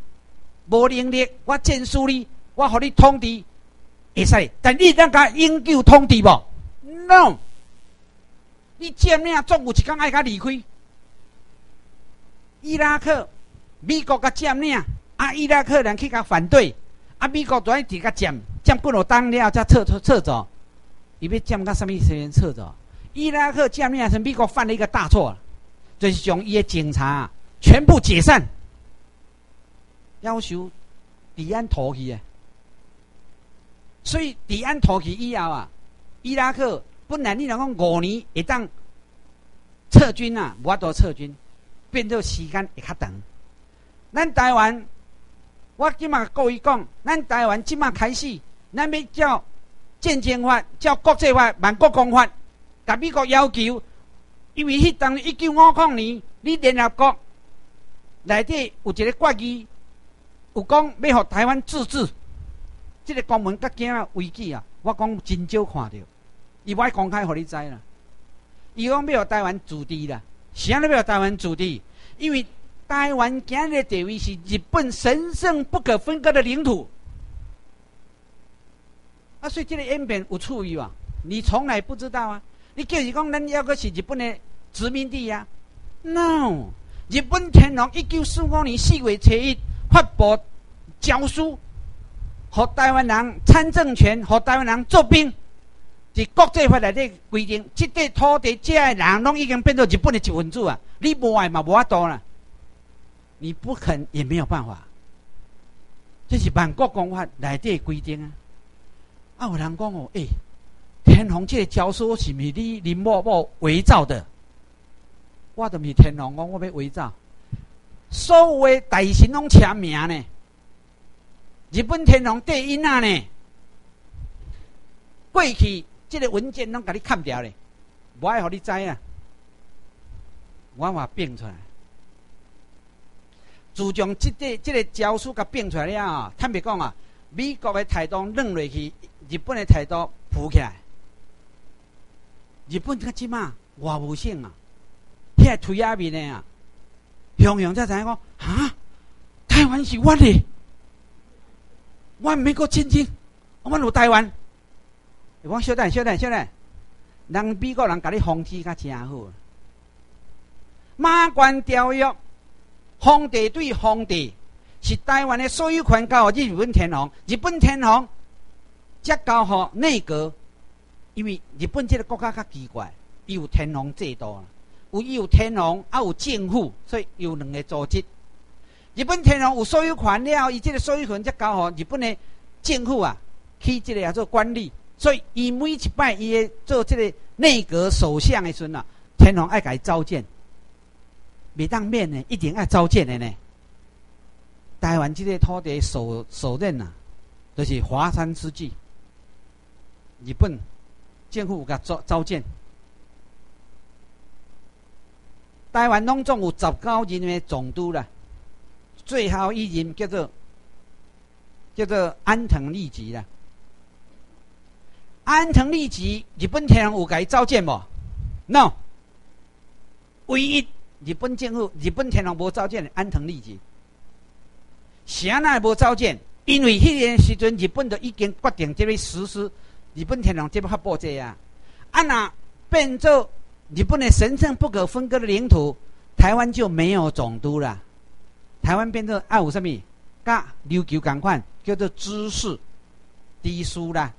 无能力，我证书你，我互你通知，会使。但你当甲永久通知无？No，你占领总有一天爱甲离开。伊拉克。美国甲占领，啊，伊拉克人去甲反对，啊，美国在伫甲占，占几落当了才撤撤撤走，伊要占到什么时间撤走？伊拉克占领是美国犯了一个大错，就是将伊的警察全部解散，要求抵安投去啊。所以抵安投去以后啊，伊拉克本来你若讲五年会当撤军啊，无法度撤军，变做时间会较长。咱台湾，我即嘛故意讲，咱台湾即嘛开始，咱要照战争法、照国际法、万国公法，甲美国要求，因为迄当一九五零年，你联合国内底有一个决议，有讲要互台湾自治，即个公文甲今仔危机啊，我讲真少看到，伊爱公开互你知啦。伊讲要互台湾自治啦，是安尼要互台湾自治，因为。台湾今日的地位是日本神圣不可分割的领土，啊，所以这个演变有处于啊，你从来不知道啊，你叫是讲咱要个是日本的殖民地呀？No，日本天皇一九四五年四月七日发布诏书，和台湾人参政权，和台湾人做兵，是国际法内底规定，这块土地这的人拢已经变做日本的一份子啊，你无爱嘛无法度啦。你不肯也没有办法，这是万国公法内底规定啊！啊，有人讲哦，哎，天皇这个诏书是咪你林某某伪造的？我都毋是天皇，我我要伪造。所有的大臣拢签名呢。日本天皇第一啊呢，过去即个文件拢甲你砍掉咧，无爱互你知啊。我话变出来，自从即个即个诏书甲变出来了啊，坦白讲啊，美国的态度软落去，日本的态度浮起来。日本个即嘛外务省啊，遐推下面的啊，雄雄才知影讲，哈，台湾是我的。我美国亲亲，我有台湾。我小等、小等、小等，人美国人甲你防止甲真好。马关条约，皇帝对皇帝是台湾的所有权交予日本天皇，日本天皇则交予内阁。因为日本这个国家较奇怪，伊有天皇制度，有伊有天皇，啊有政府，所以有两个组织。日本天皇有所有权了，伊即个所有权则交予日本的政府啊，去即个也做管理。所以伊每一摆伊做即个内阁首相的时阵啊，天皇爱伊召见，未当面呢，一定爱召见的呢。台湾即个土地首首任啊，就是华山之际，日本政府甲召召见。台湾拢总有十九任的总督啦。最后一人叫做叫做安藤利吉啦。安藤利吉，日本天皇有甲伊召见无？No，唯一日本政府、日本天皇无召见安藤利吉。啥那无召见？因为迄个时阵日本就已经决定这个实施，日本天皇这要发布这啊。啊那变做你不能神圣不可分割的领土，台湾就没有总督了。台湾变成爱五什么？甲琉球共款，叫做知事、低俗啦。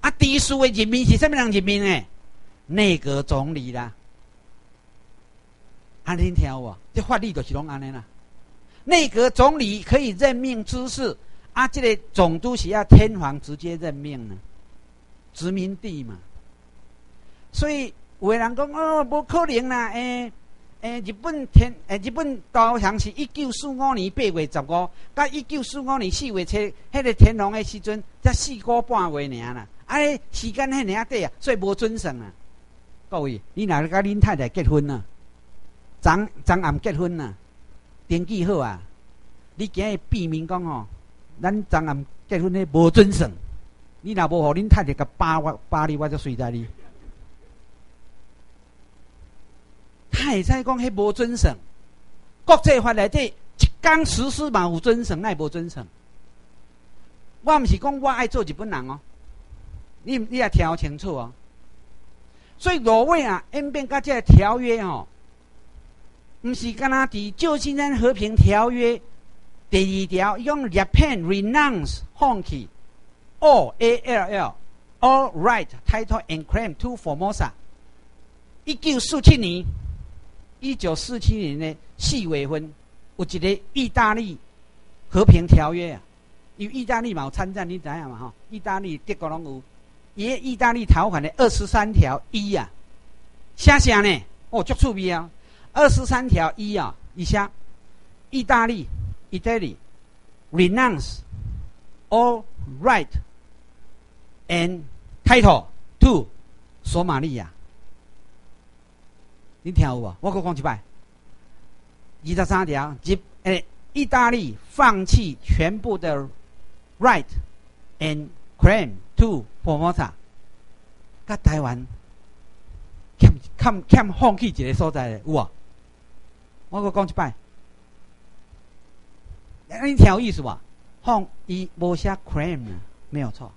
啊，低俗的人民是什么样人民诶？内阁总理啦。安听听有无？这法律就是拢安尼啦。内阁总理可以任命知事，啊，这个总督是要天皇直接任命呢，殖民地嘛。所以有的人讲哦，无可能啦，诶。诶，日本天诶，日本投降是一九四五年八月十五，甲一九四五年四月七，迄个天皇诶时阵才四个半月尔啦。啊，时间迄尔短啊，所以无准绳啊。各位，你若甲恁太太结婚啊？昨昨暗结婚啊？登记好啊？你今日避免讲哦，咱昨暗结婚诶无准绳。你若无互恁太太甲扒我扒你，我就睡在你。他会使讲迄无准绳，国际法内底一讲实施嘛有准绳，奈无准绳。我毋是讲我爱做日本人哦，你你也听清楚哦。所以挪威啊，演变甲这个条约哦，毋是干那伫旧金山和平条约第二条用 Japan renounce 放弃 all A L L all right title and claim to Formosa，一九四七年。一九四七年的四月份，有一个意大利和平条约啊，有意大利嘛有参战，你知影嘛吼？意大利、德国拢有，伊意大利条款的二十三条一啊，写啥呢？哦，足趣味啊！二十三条一啊，以下，意大利 （Italy） renounce all right and title to 索马利亚。你听有无？我搁讲一摆。二十三条，日诶，意大利放弃全部的 right and claim to Formosa，甲台湾欠欠欠放弃一个所在有无？我搁讲一摆。你听有意思无？放伊无写 claim，没有错。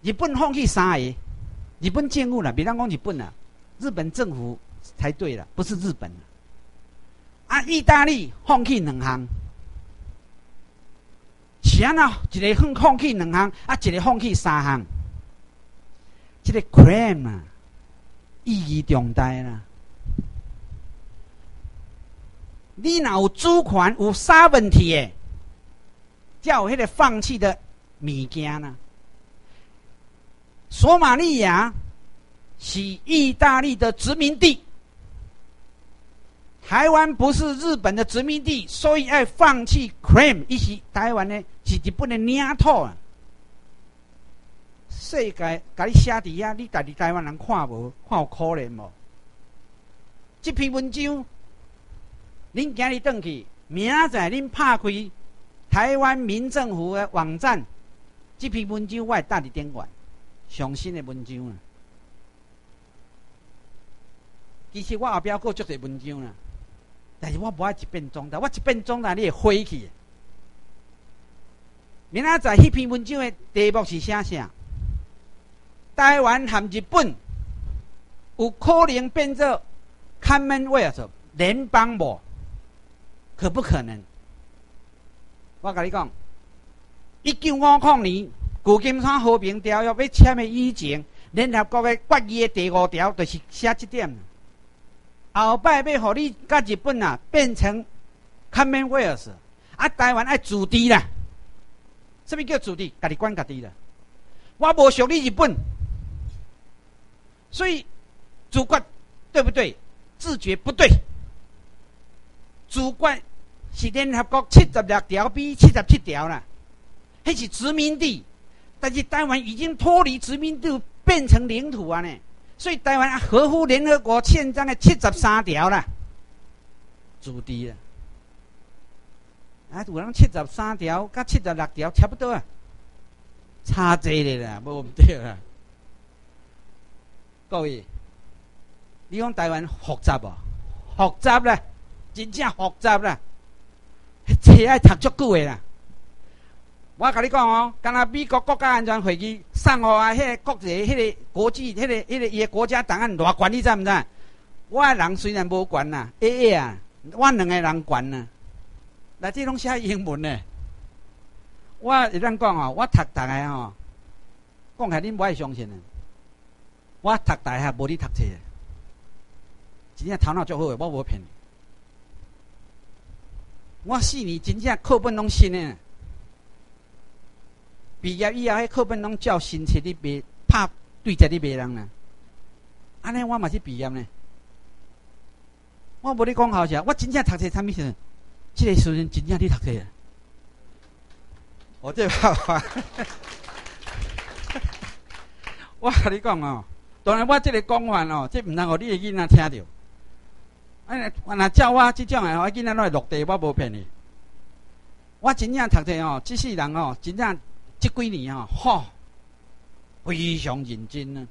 日本放弃三个，日本政府啦，别当讲日本啦。日本政府才对了，不是日本。啊，意大利放弃两项，安啊，一个放放弃两项，啊，一个放弃三项。这个 claim 啊，意义重大啦。你若有主权有啥问题诶？才有迄个放弃的物件呢？索马利亚。是意大利的殖民地。台湾不是日本的殖民地，所以要放弃 claim。一是台湾呢，是日本的领土啊。世界甲你写伫遐，你家己台湾人看无，看有可怜无？这篇文章，恁今日转去，明仔载恁拍开台湾民政府的网站，这篇文章我会带你点完，上新的文章啊。其实我后壁过足侪文章啦。但是我无爱一遍钟的，我一遍钟的你会灰去。明仔载迄篇文章的题目是啥啥？台湾和日本有可能变作 Commonwealth 联邦无？可不可能？我甲你讲，一九五零年旧金山和平条约要签的以前，联合国的决议的第五条就是写这点。后摆要互你甲日本啊变成 Commonwealth，啊台湾爱自治啦。什么叫自治？家己管家己啦。我无属你日本，所以主管对不对？自觉不对。主管是联合国七十六条比七十七条啦，迄是殖民地，但是台湾已经脱离殖民地，变成领土啊呢。所以台湾合乎联合国宪章的七十三条啦，主题啦，啊，有人七十三条甲七十六条差不多啊，差侪咧啦，无毋对啦。各位，你讲台湾复杂无？复杂啦，真正复杂啦，册爱读足久诶啦。我甲你讲哦，敢若美国国家安全会议送互啊，迄个国际、迄个国际、迄个、迄个伊个国家档案偌悬，你知毋知？我人虽然无悬呐，A A 啊，我两个人悬呐。内底拢写英文呢。我会当讲哦，我读大学哦，讲起恁无爱相信啊。我读大学无你读册，真正头脑足好诶，我无骗你。我四年真正课本拢新诶。毕业以后，迄课本拢照新册咧卖，拍对折咧卖人啦。安尼我嘛是毕业呢。我无咧讲好笑，我真正读册啥物事？即个时阵真正咧读册。[laughs] 我这办法，我甲你讲哦，当然我即个讲法哦，即毋通互你的囡仔听着。安尼，若照我即种诶，我囡仔拢会落地，我无骗你。我真正读册哦，即世人哦，真正。这几年啊，吼，非常认真呢。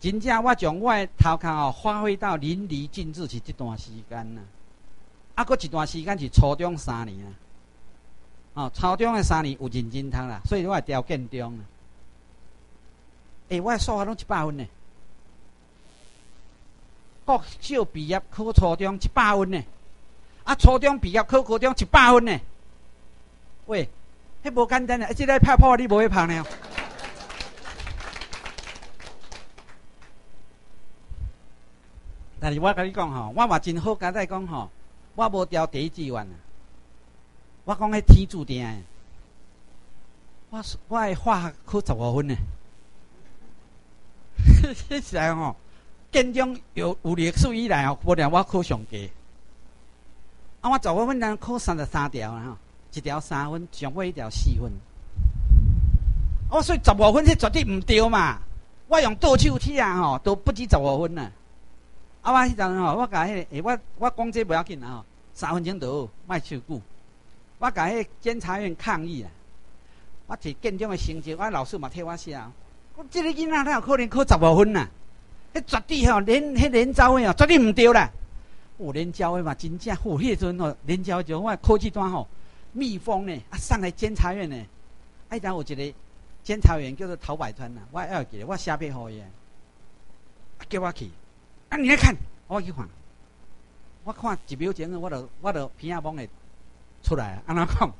真正我将我的头壳哦发挥到淋漓尽致是这段时间呢。啊，搁一段时间是初中三年啊。哦，初中的三年有认真读啦，所以我也条件中啊。诶，我数学拢一百分呢。国小毕业考初中一百分呢。啊，初中毕业考高中一百分呢。喂。迄无简单啊！即个拍破你无会拍呢。但是我甲你讲吼，我嘛真好，甲你讲吼，我无调第一志愿啊。我讲迄天注定诶。我我诶化学考十五分呢。[laughs] 实在吼，建中有有历史以来哦，无让我考上低。啊，我十五分人考三十三条啊吼。一条三分，上尾一条四分。我所以十五分是绝对毋对嘛！我用倒手铁啊吼，都不止十五分呐。啊，我迄阵吼，我甲迄个诶，我我讲这不要紧啊吼，三分钟都好，卖手久。我甲迄检察院抗议啊！我摕建中的成绩，我老师嘛替我写。我即个囡仔哪有可能考十五分呐？迄绝对吼，连迄连招的吼，绝对毋对啦！有连招的嘛，真正好，迄阵吼，连招就我考试单吼。蜜蜂呢？啊，上来监察院呢？哎，当有一个监察员叫做陶百川呐，我要记得，我下边好伊，叫我去。啊，你来看，我去看。我看一秒钟，我就我就片仔蒙会出来。安怎讲？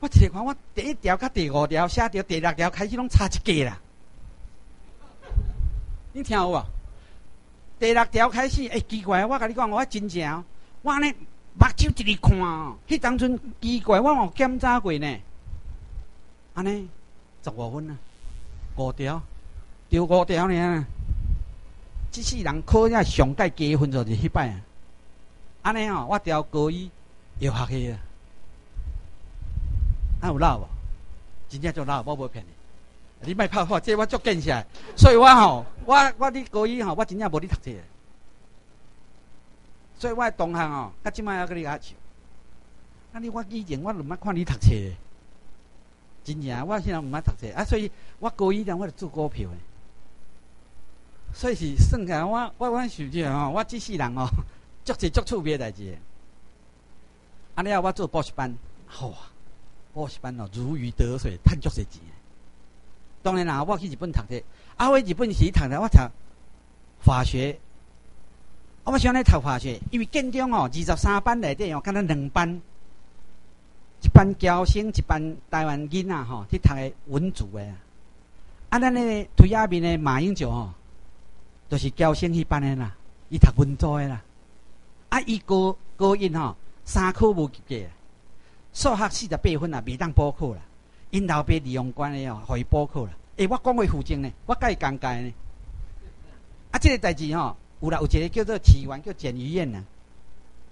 我一看，我第一条甲第五条写到，第六条开始拢差一格啦。你听有无？第六条开始，哎，奇怪，我甲你讲，我真正，我呢。目睭一直看，迄当阵奇怪，我有检查过呢。安尼十五分啊，五条，丢五条呢。即世人考遐上届加分就是迄摆啊。安尼哦，我调高一又学去啊。啊有老无？真正做老，我无骗你。你莫拍话，这我足见识，所以我吼，我我伫高一吼，我真正无咧读册。所以我同学吼，甲即摆还搁咧遐笑。啊你我以前我毋捌看你读册，真正我现在毋捌读册啊，所以我高一阵我就做股票诶。所以是算起来，我我我想起来吼，我即世人哦，[laughs] 足是足趣味代志。安尼啊，我做补习班，好啊，补习班哦如鱼得水，趁足些钱。当然啦，我去日本读册，啊，我日本时读的我读法学，我喜欢咧读化学，因为建中哦，二十三班内底哦，敢若两班，一班侨生，一班台湾囡仔吼，去读诶文组诶。啊，咱咧推下面诶马英九吼，都是侨生迄班诶啦，伊读文组诶啦。啊，伊高高一吼，三科无及格，数学四十八分啊，未当补课啦。因老爸利用关系哦，互伊补课啦。诶，我讲话负责呢，我甲伊尴尬呢。啊，即个代志吼，有啦，有一个叫做起源叫简于晏呐。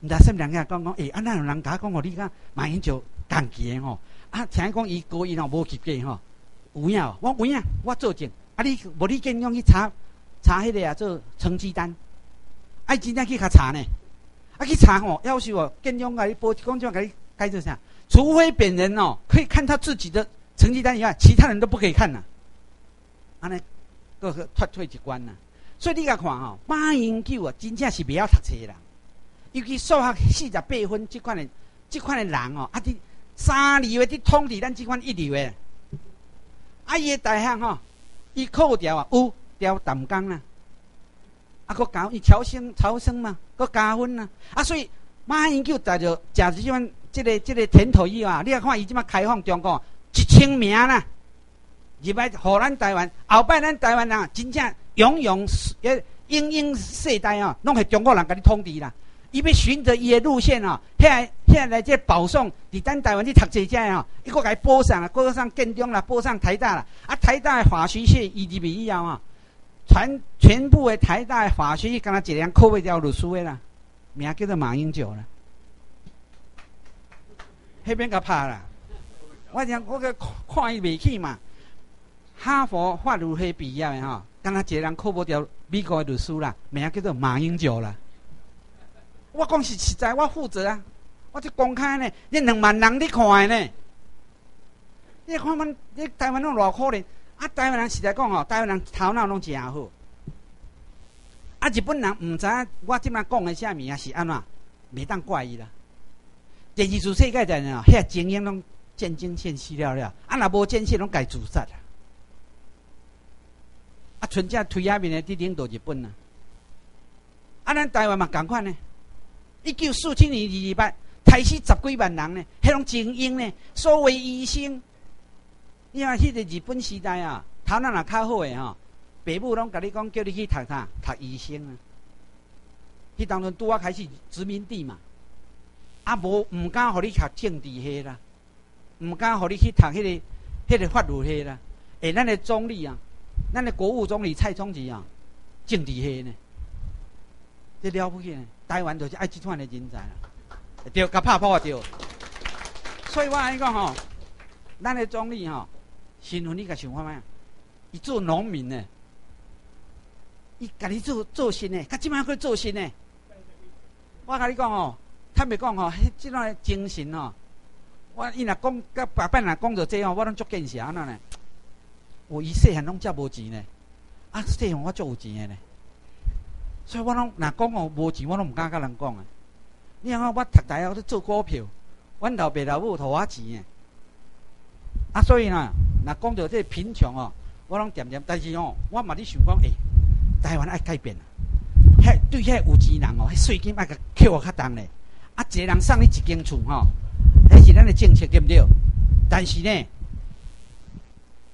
毋知甚人甲讲讲，诶，啊，那有人甲讲，哦你讲马英九共起诶吼。啊，听讲伊高一吼无及格吼，有影哦，我有影，我做证。啊，你无你建用去查查迄个啊，做成绩单。啊，真正去甲查呢。啊，去查吼，要求哦，建用甲你报讲怎甲你改做啥？除非本人哦可以看他自己的成绩单以外，其他人都不可以看呐。安尼，个个脱退一关呐。所以你甲看吼，马英九啊，真正是袂晓读册人。尤其数学四十八分，即款的即款的人哦，啊，伫三流的伫统治咱即款一流的。啊，伊的大项吼，伊扣掉啊，有调淡江啦，啊，佫加伊超生超生嘛，佫加分呐。啊，所以马英九带着食即款。即个即个甜头以外，你啊看伊即马开放中国一千名啦，入来互咱台湾，后摆咱台湾人真正永永诶英英世代哦，拢系中国人甲你统治啦。伊要循着伊诶路线哦，遐遐来即保送伫咱台湾去读册者哦，伊个甲伊补上啊，补上建中啦，补上台大啦。啊，台大法学系伊入去以后啊，全全部诶台大法学系，敢若一个人考袂掉律师诶啦，名叫做马英九啦。迄边甲拍啦！我讲我个看伊未起嘛。哈佛法律系毕业的吼，敢若一个人考不掉美国的律师啦，名叫做马英九啦。我讲是实在，我负责啊！我这公开呢，恁两万人伫看的呢。你看阮，你台湾拢偌可怜啊！台湾人实在讲吼，台湾人头脑拢真好。啊，日本人毋知影我即摆讲的啥物啊，是安怎？袂当怪伊啦。电视主世界在呢，遐精英拢见精现细了了，啊若无见识拢该自杀啦。啊，剩下推下面的伫领导日本啊，啊，咱台湾嘛共款呢。一九四七年二二八，杀死十几万人呢，迄种精英呢，所谓医生。你看迄个日本时代啊，头脑若较好诶吼，爸母拢甲你讲，叫你去读啥？读医生啊。迄当中拄啊开始殖民地嘛。啊，无毋敢互你读政治系啦，毋敢互你去读迄个、迄个法律系啦。诶，咱的总理啊，咱的国务总理蔡总理啊，政治系呢，这了不起呢。台湾就是爱即款的人才啦，对，甲拍破对。所以我安尼讲吼，咱的总理吼，新闻你甲想看卖？伊做农民呢，伊家己做做新呢，甲即摆去做新呢。我甲你讲吼。他咪讲吼，迄即种精神吼，我伊若讲甲爸爸若讲着这样，我拢足见识安尼呢。我伊细汉拢遮无钱呢，啊细汉我足有钱的呢。所以我拢若讲哦无钱，我拢毋敢甲人讲啊。你看我读大学咧做股票，阮老爸老母互我钱诶。啊，所以呢，若讲着这贫穷哦，我拢点点。但是哦，我嘛咧想讲，诶，台湾爱改变啊。迄对迄有钱人哦，迄税金爱甲扣较重咧。啊，一个人送你一间厝吼，迄是咱的政策对不对？但是呢，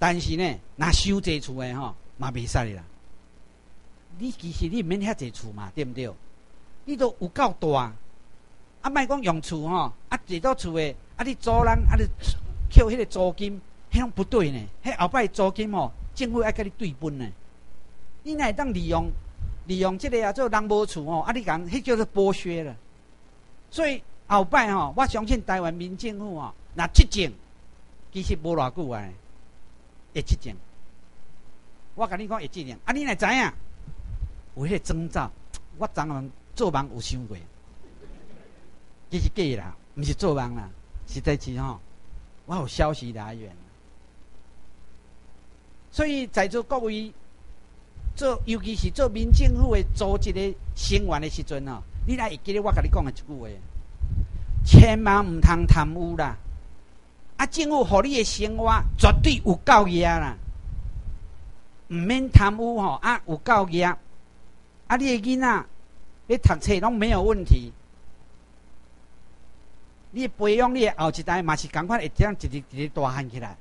但是呢，若收这厝的吼，嘛袂使啦。你其实你毋免遐济厝嘛，对不对？你都有够大，啊，莫讲用厝吼，啊，一到厝的，啊，你租人，啊，你扣迄个租金，迄种不对呢。迄后摆租金吼，政府爱甲你对分呢。你乃当利用利用即个啊，做人无厝吼，啊，你讲迄叫做剥削了。所以后摆吼，我相信台湾民政府吼，那执政其实无偌久啊，会执政。我甲你讲会执政，啊，你若知影有迄个征兆，我昨晚做梦有想过，其实假啦，毋是做梦啦，实在是吼，我有消息来源。所以在座各位做，尤其是做民政府的组织的成员的时阵哦，你来会记得我甲你讲的一句话：千万毋通贪污啦！啊，政府互你的生活绝对有够业啦，毋免贪污吼，啊有够业，啊你的囡仔你读册拢没有问题，你培养你的后一代嘛是赶快会这样一直一直大汉起来。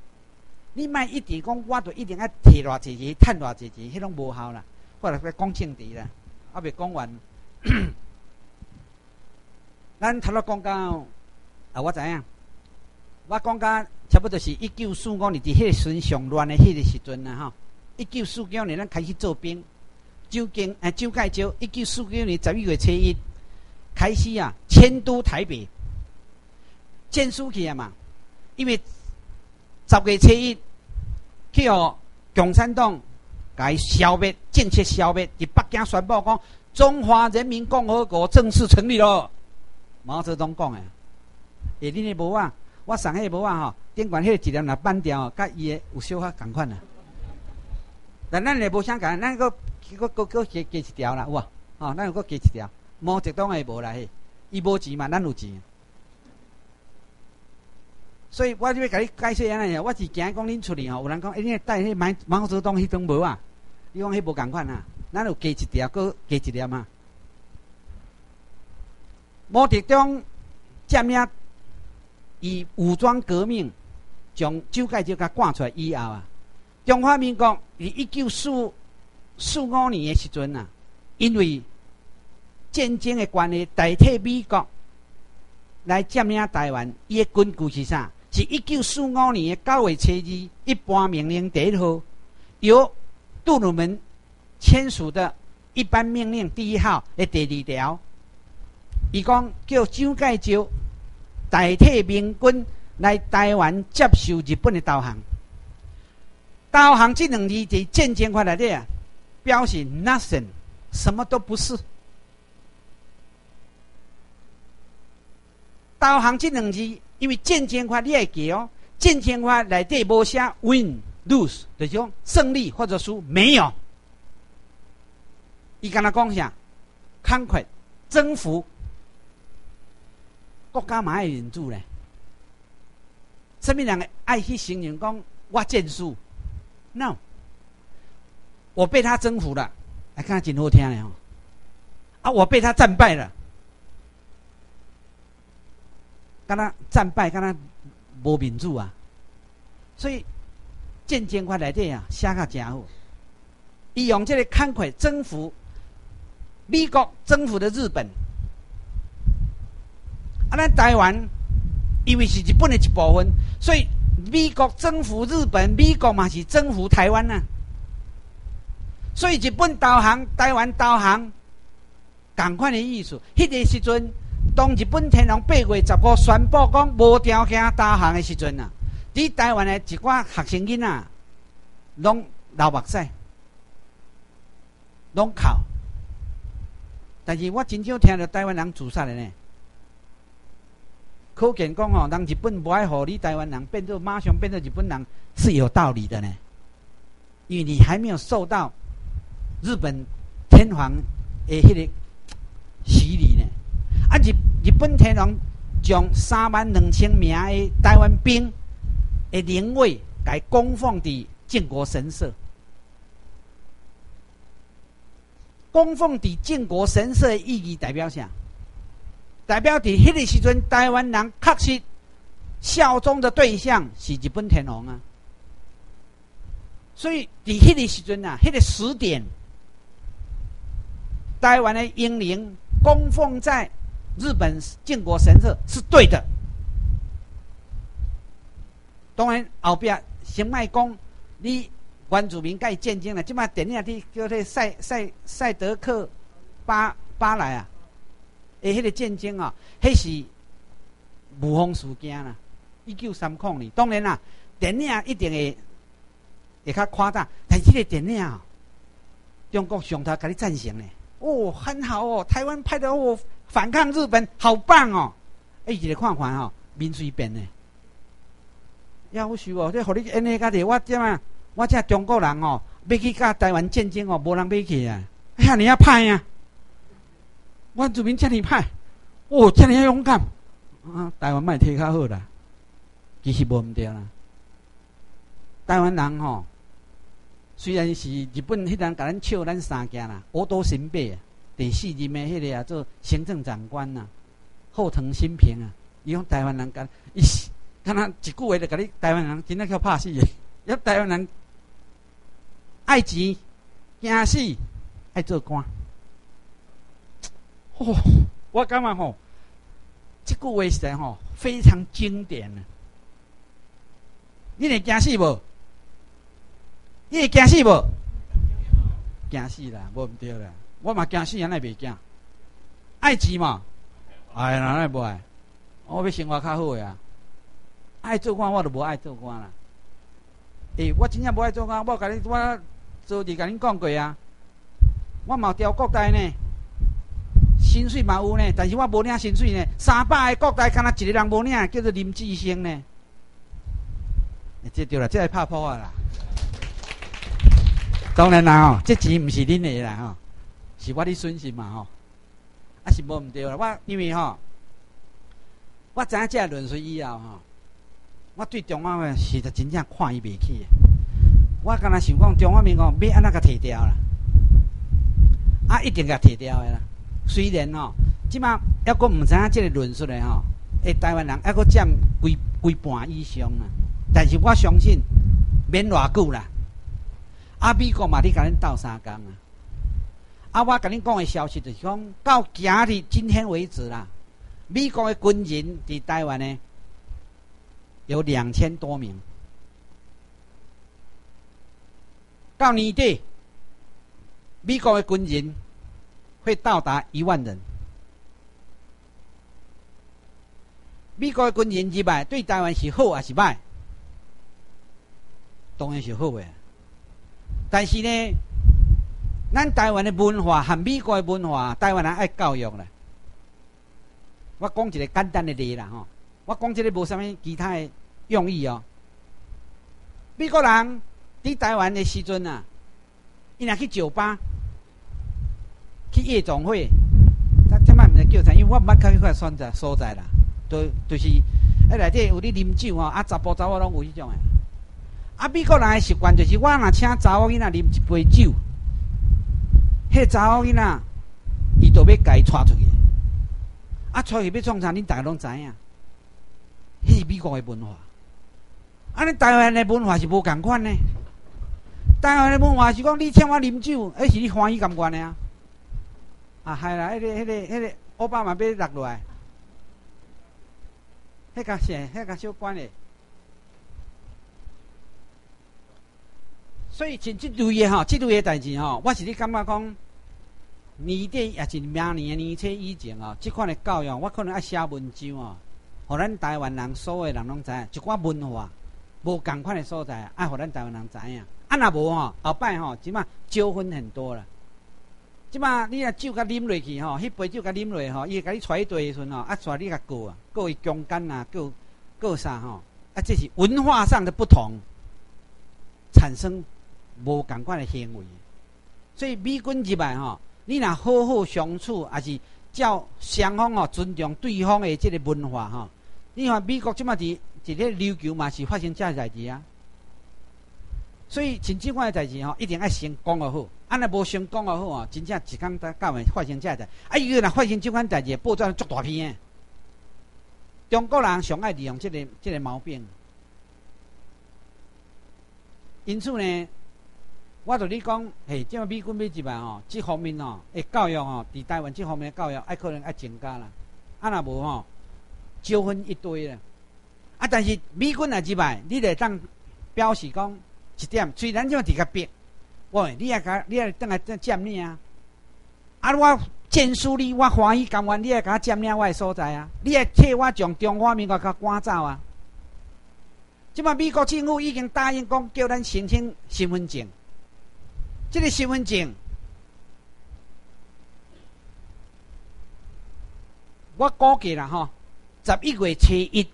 你莫一直讲，我著一定要摕偌济钱，趁偌济钱，迄拢无效啦。或者讲政治啦，啊未讲完。[coughs] 咱头仔讲到啊，我知影，我讲到差不多是一九四五年伫迄个时阵上乱的迄个时阵啊，吼。一九四九年咱开始做兵，周经啊周介石一九四九年十一月初一开始啊迁都台北，建书去啊嘛，因为。十月初一，去互共产党伊消灭，正式消灭。伫北京宣布讲，中华人民共和国正式成立了。毛泽东讲诶，下恁诶无啊？我上迄个无啊吼，顶管迄个一粒若扳掉，甲伊诶有小可共款啊。但咱诶无相共，咱个个个个加加一条啦，有啊？吼，咱有个加一条。毛泽东诶无啦嘿，伊无钱嘛，咱有钱。所以我就要甲你解释安尼！我是惊讲恁出去吼，有人讲，一定带迄毛毛泽东迄种无啊？你讲迄无共款啊？咱有加一条，搁加一条嘛？毛泽东占领以武装革命将蒋介石甲赶出来以后啊，中华民国伫一九四四五年诶时阵啊，因为战争诶关系，代替美国来占领台湾，伊诶根据是啥？是一九四五年的九月初二，一般命令第一号，由杜鲁门签署的一般命令第一号的第二条，伊讲叫蒋介石代替民军来台湾接受日本的投降。投降这两字在战争法来底啊，表示 nothing，什么都不是。投降这两字。因为战争法你会记哦，战争法内底无写 win lose，就是讲胜利或者输没有。伊敢若讲啥？conquer 征服国家嘛爱民主咧。什么人爱去形容讲我战输？No，我被他征服了，来看真好听咧吼。啊，我被他战败了。敢若战败，敢若无民主啊！所以战争法内底啊，写较真好。伊用这个慷慨征服美国，征服的日本。啊，咱台湾因为是日本的一部分，所以美国征服日本，美国嘛是征服台湾呐。所以日本导航，台湾导航，共款的意思。迄个时阵。当日本天皇八月十五宣布讲无条件导航的时阵啊，伫台湾的一寡学生囡仔拢流目屎，拢哭。但是我真少听到台湾人自杀的呢。可见讲哦，人日本不爱互你台湾人变做马上变做日本人是有道理的呢。因为你还没有受到日本天皇的迄个洗礼呢。啊！日日本天皇将三万两千名的台湾兵的灵位，改供奉伫建国神社。供奉伫建国神社的意义代表啥？代表伫迄个时阵，台湾人确实效忠的对象是日本天皇啊。所以伫迄个时阵啊，迄个时点，台湾的英灵供奉在。日本靖国神社是对的，当然后壁先卖讲，你原住民该战争了，即马电影伫叫迄赛赛赛德克巴巴莱啊，诶，迄个战争啊，迄是无风事件啦。一九三零年，当然啦，电影一定会会较夸大，但是个电影，中国上头甲你赞成咧，哦，很好哦，台湾拍的哦，反抗日本，好棒哦，哎，一个看看吼，民粹变咧。要求哦，这互你演诶家己，我即啊，我这中国人哦，要去甲台湾战争哦，无人要去啊！遐尼啊歹啊！我主民遮尼歹，哦，遮尼勇敢啊！台湾卖体较好啦，其实无毋对啦。台湾人吼，虽然是日本迄人甲咱笑咱三件啦，我都新北啊，第四任诶迄个啊做行政长官呐，后藤新平啊，伊讲台湾人甲伊。看他一句话就甲你台湾人真正叫怕死的，[laughs] 要台湾人爱钱惊死爱做官。哦，我感觉吼，这句话是吼非常经典的。你会惊死无？你会惊死无？惊死啦，无毋对啦。我嘛惊死，安尼袂惊。爱钱嘛？哎，哪会无爱？我要生活较好呀。爱做官，我都无爱做官啦。诶，我真正无爱做官，我甲你我昨日甲恁讲过啊。我嘛调国代呢，薪水嘛有呢，但是我无领薪水呢。三百个国家，敢若一个人无领，叫做林志兴呢。这对啦，这系拍破啊啦。当然啦吼，这钱毋是恁的啦吼，是我的损失嘛吼。啊是无毋对啦，我因为吼，我知影这论述以后吼。我对中华民是真正看伊袂起。我敢若想讲中华民国要安怎甲摕掉啦？啊，一定甲摕掉的啦。虽然吼，即马还阁毋知影即个论述的吼，诶，台湾人还阁占规规半以上啊。但是我相信免偌久啦。啊，美国嘛，你甲恁斗相共啊。啊，我甲恁讲的消息就是讲，到今日今天为止啦，美国的军人伫台湾呢。有两千多名，到年底，美国的军人会到达一万人。美国的军人之外，对台湾是好还是歹？当然是好的。但是呢，咱台湾的文化和美国的文化，台湾人爱教育啦。我讲一个简单的例啦，吼。我讲这个无啥物其他的用意哦。美国人伫台湾的时阵啊，伊若去酒吧、去夜总会，他即摆毋知叫啥，因为我毋捌去迄块所在所在啦。都就是迄内底有咧啉酒吼，啊查甫查某拢有迄种诶。啊，美国人诶习惯就是，我若请查某囡仔啉一杯酒，迄查某囡仔伊就要家带出去，啊，出去要创啥？恁逐个拢知影。迄是美国的文化，啊！你台湾的文化是无共款呢。台湾的文化是讲，你请我啉酒，迄是你欢喜感官的啊。啊，系啦，迄个、迄个、迄个奥巴马要落落来，迄个是，迄个小关的。所以像即类的吼，即类的代志吼，我是咧感觉讲，年底也是明年年初以前哦，即款的教育，我可能爱写文章哦。互咱台湾人所有人拢知，一寡文化无共款的所在，爱互咱台湾人知影。啊，若无吼，后摆吼，即马纠纷很多啦。即马你若酒甲啉落去吼，迄杯酒甲啉落吼，伊会甲你揣一堆时阵吼，啊，揣你甲告啊，告伊强奸啊，告告啥吼？啊，这是文化上的不同，产生无共款的行为。所以美军入来吼，你若好好相处，还是？照双方哦尊重对方的这个文化哈，你看美国即马伫一个琉球嘛是发生这代志啊，所以像即款的代志吼，一定要先讲个好，安尼无先讲好好哦，真正一工到到尾发生这代，啊伊若发生即款代志，报纸足大片。中国人上爱利用即个即个毛病，因此呢。我同你讲，嘿，即个美军要入来吼，即方面吼，诶，教育吼，伫台湾即方面的教育，爱可能爱增加啦。啊，若无吼，纠纷一堆啦。啊，但是美军来入来，你得当表示讲，一点，虽然这么伫个逼，喂，你也甲你也等下再占领啊！啊，我见书你，我欢喜甘愿，你也甲我占领我的所在啊！你也替我从中华民国甲赶走啊！即马美国政府已经答应讲，叫咱申请身份证。这个身份证，我估计啦吼，十一月初一、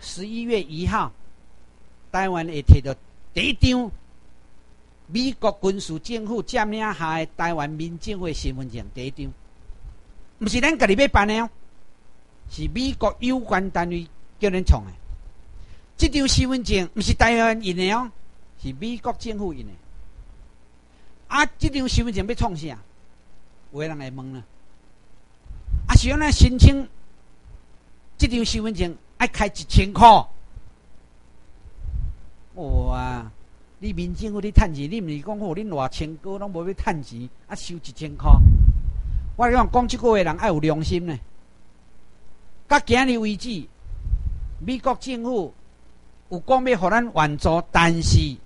十一月一号，台湾会摕到第一张美国军事政府占领下的台湾民政会身份证第一张，毋是咱家己要办的哦，是美国有关单位叫恁创的。这张身份证毋是台湾印的哦，是美国政府印的。啊，这张身份证要创啥？有个人来问了。啊，是要咱申请这张身份证，爱开一千块。哇！你民政府你趁钱，你毋是讲好恁偌千个拢无要趁钱，啊收一千块。我讲讲即句话人爱有良心呢。到今日为止，美国政府有讲要互咱援助，但是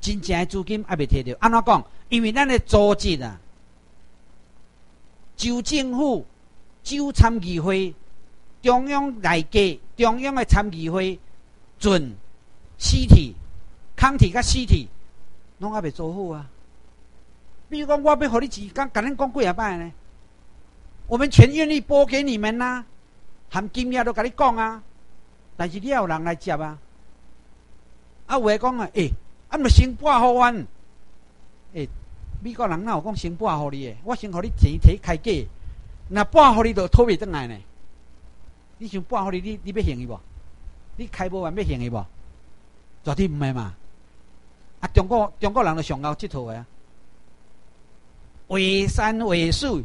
真正的资金还未摕到。安怎讲？因为咱的组织啊，州政府、州参议会、中央内阁、中央的参议会、准、尸体、康体、甲西体，拢还未做好啊。比如讲，我要互你钱，刚甲恁讲几啊摆呢？我们全愿意拨给你们呐，含金额都甲你讲啊。但是你要有人来接啊。啊，有诶讲啊，诶，啊，咪先拨互阮。诶，美国人哪有讲先拨互你诶？我先互你钱摕开价，那拨互你就讨袂转来呢？你想拨互你，你你要行伊无？你开无完要行伊无？绝对毋系嘛！啊，中国中国人就上高即套诶啊，为山为水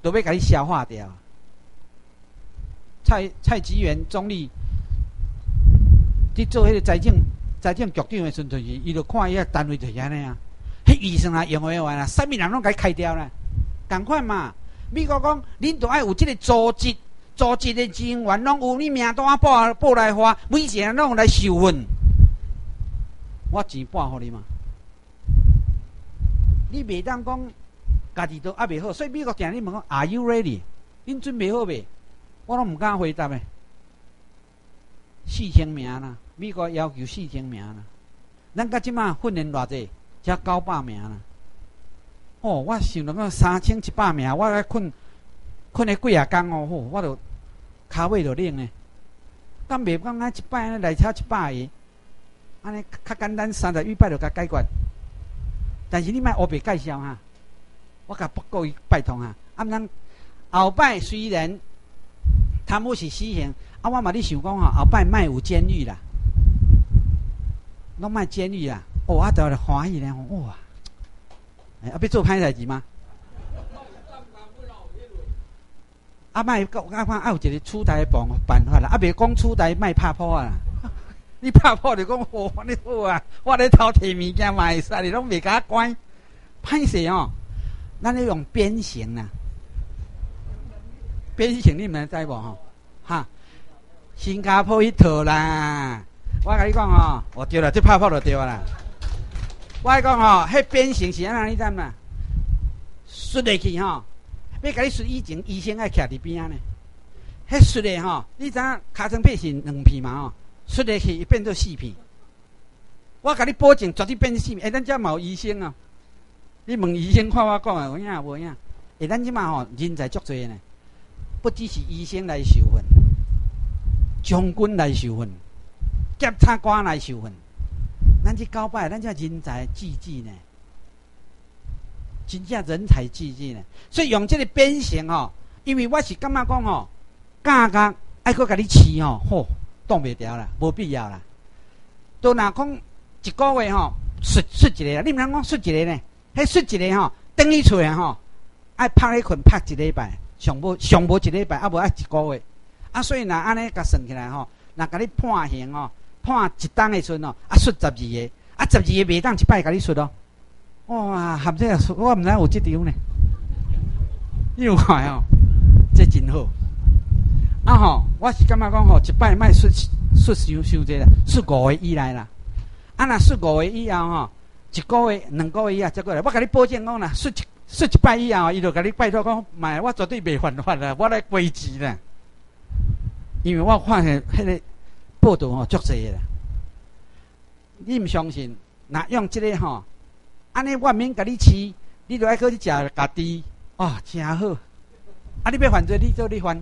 都要甲你消化掉。蔡蔡吉元总理伫做迄个财政财政局长诶时阵，是伊就看伊个单位就安尼啊。迄医生啊，用诶完啊，啥物人拢甲伊开掉咧，共款嘛。美国讲，恁都爱有即个组织，组织诶人员拢有你名单报报来花，每一个人拢来受训。我钱拨互你嘛，你袂当讲家己都还袂好，所以美国定你问讲，Are you ready？恁准备好未？我拢毋敢回答诶。四千名啦，美国要求四千名啦，咱甲即马训练偌济？才九百名啦！哦，我想着讲三千一百名，我来困困了几啊工哦，吼，我著骹尾著冷诶。敢袂讲啊，一摆来车一百个，安尼较简单，三十一摆著甲解决。但是你莫乌白介绍哈，我甲不过伊拜托哈。啊，毋通后摆虽然他们是死刑，啊，我嘛咧想讲吼，后摆卖有监狱啦，拢卖监狱啦。哦，啊，得了欢喜咧！哇，哎，啊，要做歹代志吗？啊，卖讲啊，看有一个出台办办法啦，啊，别讲出台卖拍破啊！你拍破就讲哦，你好啊，我咧偷摕物件嘛会使，你拢未甲关，歹势哦！咱咧用鞭刑啊，鞭刑你们知无吼？哈，新加坡一套啦！我甲你讲哦，我对了，这拍破就对啦。我讲吼，迄变形是安怎？你知嘛？摔下去吼，要甲你摔以前医生爱徛伫边仔呢。迄摔的吼，你知影尻川片是两片嘛吼？出下去变做四片。我甲你保证，绝对变四片。哎，咱遮嘛有医生啊？你问医生看我讲诶，有影无影？哎，咱即嘛吼人才足侪呢，不只是医生来受训，将军来受训，检察官来受训。咱去交拜，咱叫人才济济呢，真正人才济济呢。所以用这个变形哦，因为我是感觉讲哦，价格爱搁甲你饲哦，吼，挡袂掉啦，无必要啦。都若讲一个月吼，摔摔一个，你毋通讲摔一个呢？迄摔一个吼，等于出来吼，爱拍一困拍一礼拜，上无上无一礼拜，啊无爱一个月。啊，所以若安尼甲算起来吼，若甲你判刑哦。判一档的阵哦，啊，出十二个，啊，十二个袂当一摆甲你出咯。哇，合这个我毋知有即张呢。你有看哦，这真好。啊吼，我是感觉讲吼，一摆卖出出伤伤济啦，出五个以内啦。啊，若说五月以后吼，一个月、两个月以后再过来，我甲你保证讲啦，说一说一摆以后，伊就甲你拜托讲，买我绝对袂犯法啦，我来规矩啦。因为我看现迄个报道吼，足济啦。你毋相信？若用即个吼，安尼我免甲你饲，你著爱去食家己哦，真好。啊，你要犯罪，你做你犯，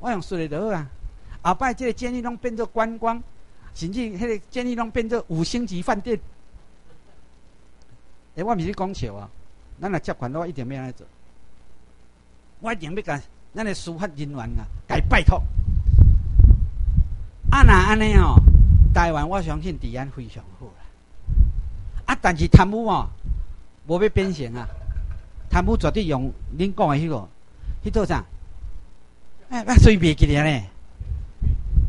我用说的就好啊。后摆即个监狱拢变做观光，甚至迄个监狱拢变做五星级饭店。诶，我毋是讲笑啊，咱若接管，我一定要安尼做。我一定要甲咱的司法人员啊，该拜托。啊，若安尼哦，台湾我相信治安非常好啦。啊，但是贪污哦，无要变形啊。贪污绝对用恁讲的迄个，迄套啥？哎，我随便记咧呢。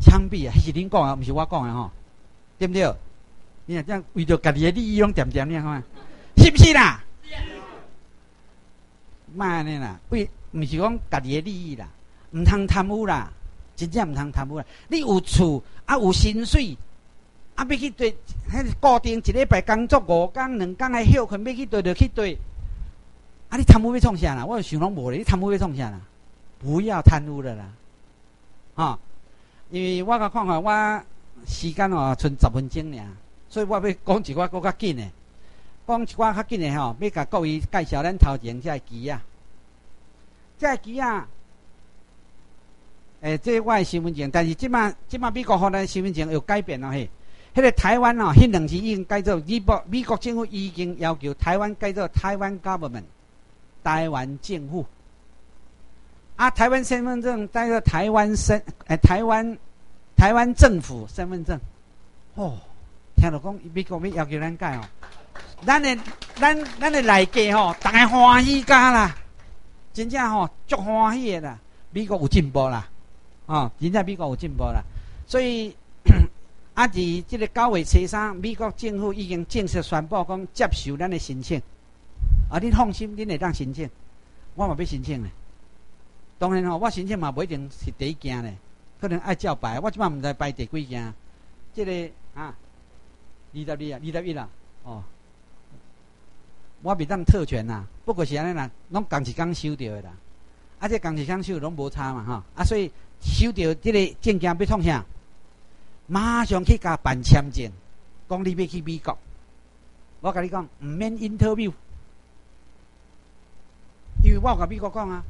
枪毙啊！迄是恁讲啊，毋是我讲的吼，对不对？你看这样为着家己的利益拢点点呢，看，是不是啦？莫安尼啦，为毋是讲家己的利益啦，毋通贪污啦，真正毋通贪污啦。你有厝啊，有薪水啊，要去对，迄固定一礼拜工作五工两工的休困，要去对就去对。啊，你贪污要创啥啦？我想拢无咧，你贪污要创啥啦？不要贪污了啦，啊！因为我甲看看，我时间哦，剩十分钟尔，所以我要讲一寡搁较紧的，讲一寡较紧的吼，要甲各位介绍咱头前这机啊，这机啊，诶，这我的身份证，但是即马即马美国互咱身份证有改变了嘿，迄个台湾哦，迄两字已经改做美国美国政府已经要求台湾改做台湾 government，台湾政府。啊，台湾身份证带个台湾身，诶，台湾台湾政府身份证，哦，听到讲美国要要求咱改哦，咱的咱咱的内家吼，大家欢喜家啦，真正吼足欢喜的啦，美国有进步啦，哦，真正美国有进步啦，所以 [clears throat] 啊，伫即个九月初三，美国政府已经正式宣布讲接受咱的申请，啊，你放心，你会当申请，我嘛要申请咧。当然吼，我申请嘛不一定是第一件咧，可能爱照排。我即摆毋知排第几件。即个啊，二十二啊，二十一啦，哦，我袂当特权呐。不过是安尼啦，拢共一工收着的啦。啊，这共一工收拢无差嘛吼。啊，所以收着即个证件要创啥？马上去甲办签证，讲你要去美国。我甲你讲，毋免 interview，因为我甲美国讲啊。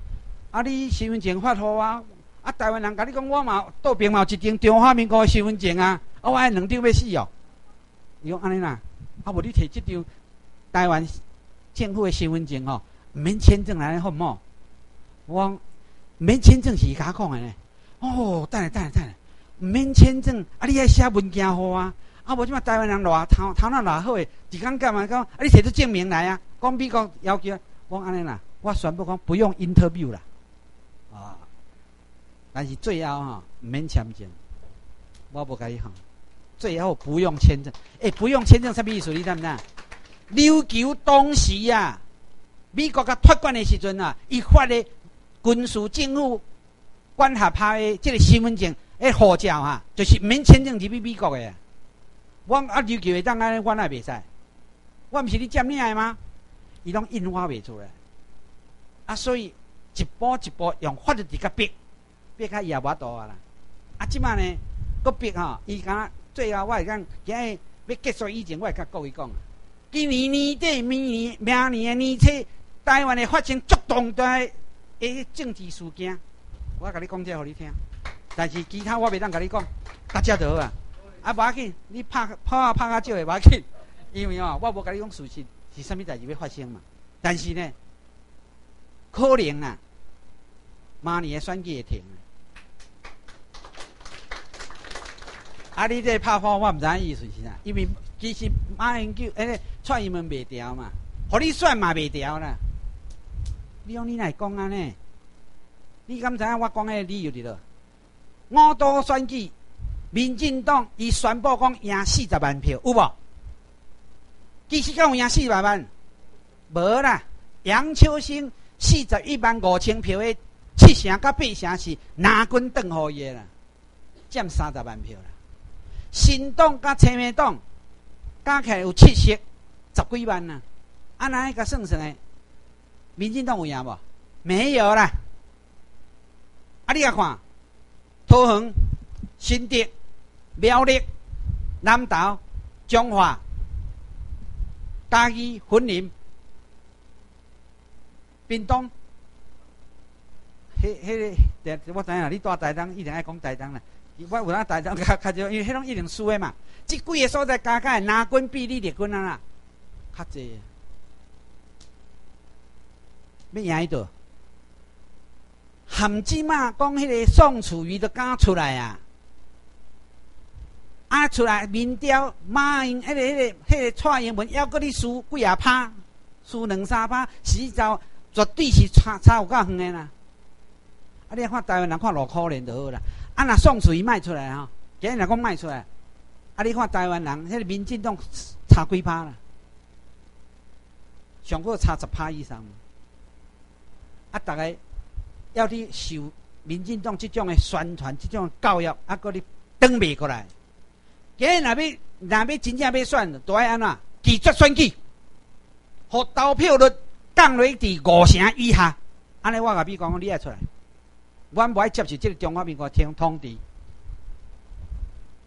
啊！你身份证发互我，啊！台湾人甲你讲，我嘛倒边嘛有一张中华民国身份证啊！啊，我爱两张要死哦！伊讲安尼啦，啊！无你摕即张台湾政府的身份证吼，毋免签证来好毋好？我讲免签证是伊甲讲的呢。哦，等下等下等下，毋免签证啊！你爱写文件互啊！啊！无即马台湾人偌头头脑偌好诶，一工干嘛讲？啊！你摕出证明来啊！讲美国要求，我安尼啦，我宣布讲不用 interview 啦。啊但是最后哈，唔免签证，我不甲伊讲。最后不用签证，诶，不用签证什么意思？你知唔知啊？琉球当时啊，美国甲托管的时阵啊，伊发的军事政府管辖派的这个身份证诶护照哈，就是免签证入去美国的。我啊琉球会当安尼，我也袂使。我毋是你占领的吗？伊拢印花袂出来。啊，所以一步一步用法律伫甲逼。别较也无多啊啦！啊，即摆呢，个逼吼，伊讲最后我会讲，今日要结束以前，我会甲各位讲。今年年底、明年、明年的年初，台湾会发生足重大的政治事件，我甲你讲这互你听。但是其他我袂当甲你讲，大家都好啊。啊，无要紧，你拍拍啊拍啊少会无要紧，因为哦，我无甲你讲事实是啥物代志要发生嘛。但是呢，可能啊，明年的选举会停。啊！你这拍风，我毋知影意思是啥，因为其实马英九诶，蔡英文袂调嘛，互你选嘛袂调啦。你用你来讲安尼？你敢知影我讲诶理由伫倒？五都选举，民进党伊宣布讲赢四十万票，有无？其实敢有赢四十万？无啦，杨秋兴四十一万五千票的，七成甲八成是拿军邓好伊啦，占三十万票啦。新党甲亲民党加起来有七十十几万呐，啊，那一个算算诶，民进党有赢无？没有啦。啊，你来看，桃园、新竹、苗栗、南投、彰化、嘉义、云林、屏东，迄、迄个，我知影，你住台东一定爱讲台东啦。我有哪台东 [laughs] 较较少，因为迄种一定输诶嘛。即几个所在加起来，哪军比你列军啊啦？较济，要赢伊倒？含即嘛讲，迄个宋楚瑜都敢出来啊！啊，出来民调，马英迄个、迄个、迄个蔡英文要搁你输几啊趴，输两三趴，死招绝对是差差有够远的啦！啊，你看台湾人看偌可怜就好啦。啊，若宋楚瑜卖出来吼，今日若讲卖出来，啊，你看台湾人迄个民进党差几趴啦？上过差十趴以上。啊，逐个。要你受民进党这种的宣传、这种教育，啊，搁你登袂过来。今日若要若要真正要选，都爱安怎？拒绝选举，互投票率降落伫五成以下。安尼我甲你讲，你爱出来，我无爱接受这个中华民国听通知。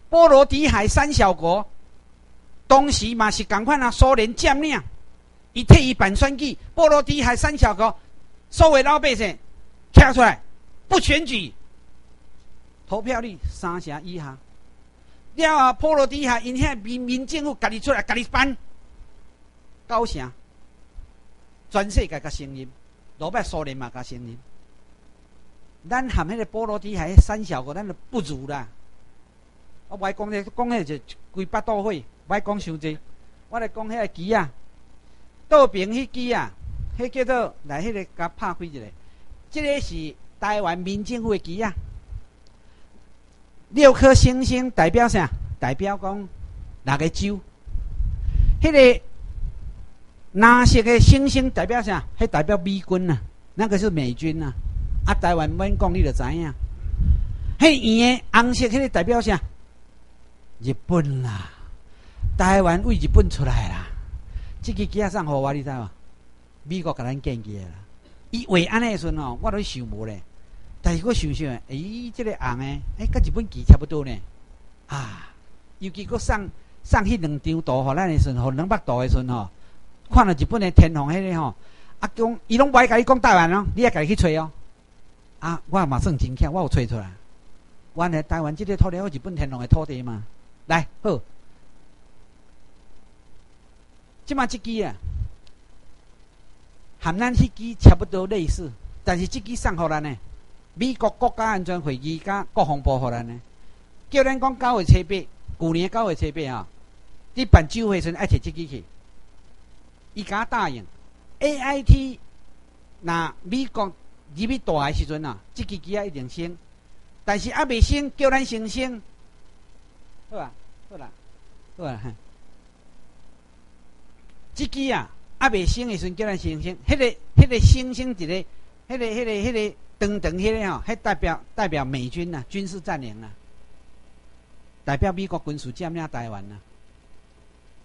波罗的海三小国，当时嘛是共款啊，苏联占领，伊替伊办选举。波罗的海三小国所有老百姓。跳出来，不选举，投票率三成以下。了啊，波罗的海因遐民民政府家己出来，家己办，九成，全世界甲声音，罗拜苏联嘛甲声音。咱含迄个波罗的海三小国，咱就不如啦。我爱讲咧，讲迄就规百多岁，爱讲伤济。我来讲迄个机啊，倒边迄机啊，迄叫做来迄个甲拍开一个。这个是台湾民政府的旗啊，六颗星星代表啥？代表讲哪个州？迄个蓝色的星星代表啥？迄代表美军呐，那个是美军呐。啊，台湾免讲你就知影。迄圆的红色迄个代表啥？日本啦，台湾为日本出来啦。这个旗送互我，你知无？美国甲咱建起啦。伊为安尼时阵吼，我都想无咧。但是我想想，诶，即个红诶，诶，甲日本旗差不多呢。啊，尤其佮送送迄两张图互咱诶时阵，互两百度诶时阵吼，看了日本诶天皇迄个吼，啊讲伊拢爱甲你讲台湾咯，你也家己去吹哦。啊，我嘛算真巧，我有吹出来。原来台湾即个土地，日本天皇诶土地嘛。来，好，即马即支啊。含咱迄支差不多类似，但是即支送互咱呢？美国国家安全会议甲国防部互咱呢？叫咱讲九月七八，旧年九月七八啊，你办酒会时阵爱摕即支去。伊敢答应，A I T 那美国入去大诶时阵啊，即支机啊一定升，但是啊未升，叫咱先升，好吧？好啦，好啦，即支啊。啊，未升诶时阵叫咱升升，迄个、迄个星星一个，迄个、迄个、迄个长长迄个吼，迄代表代表美军呐，军事占领啊，代表美国军事占领台湾呐，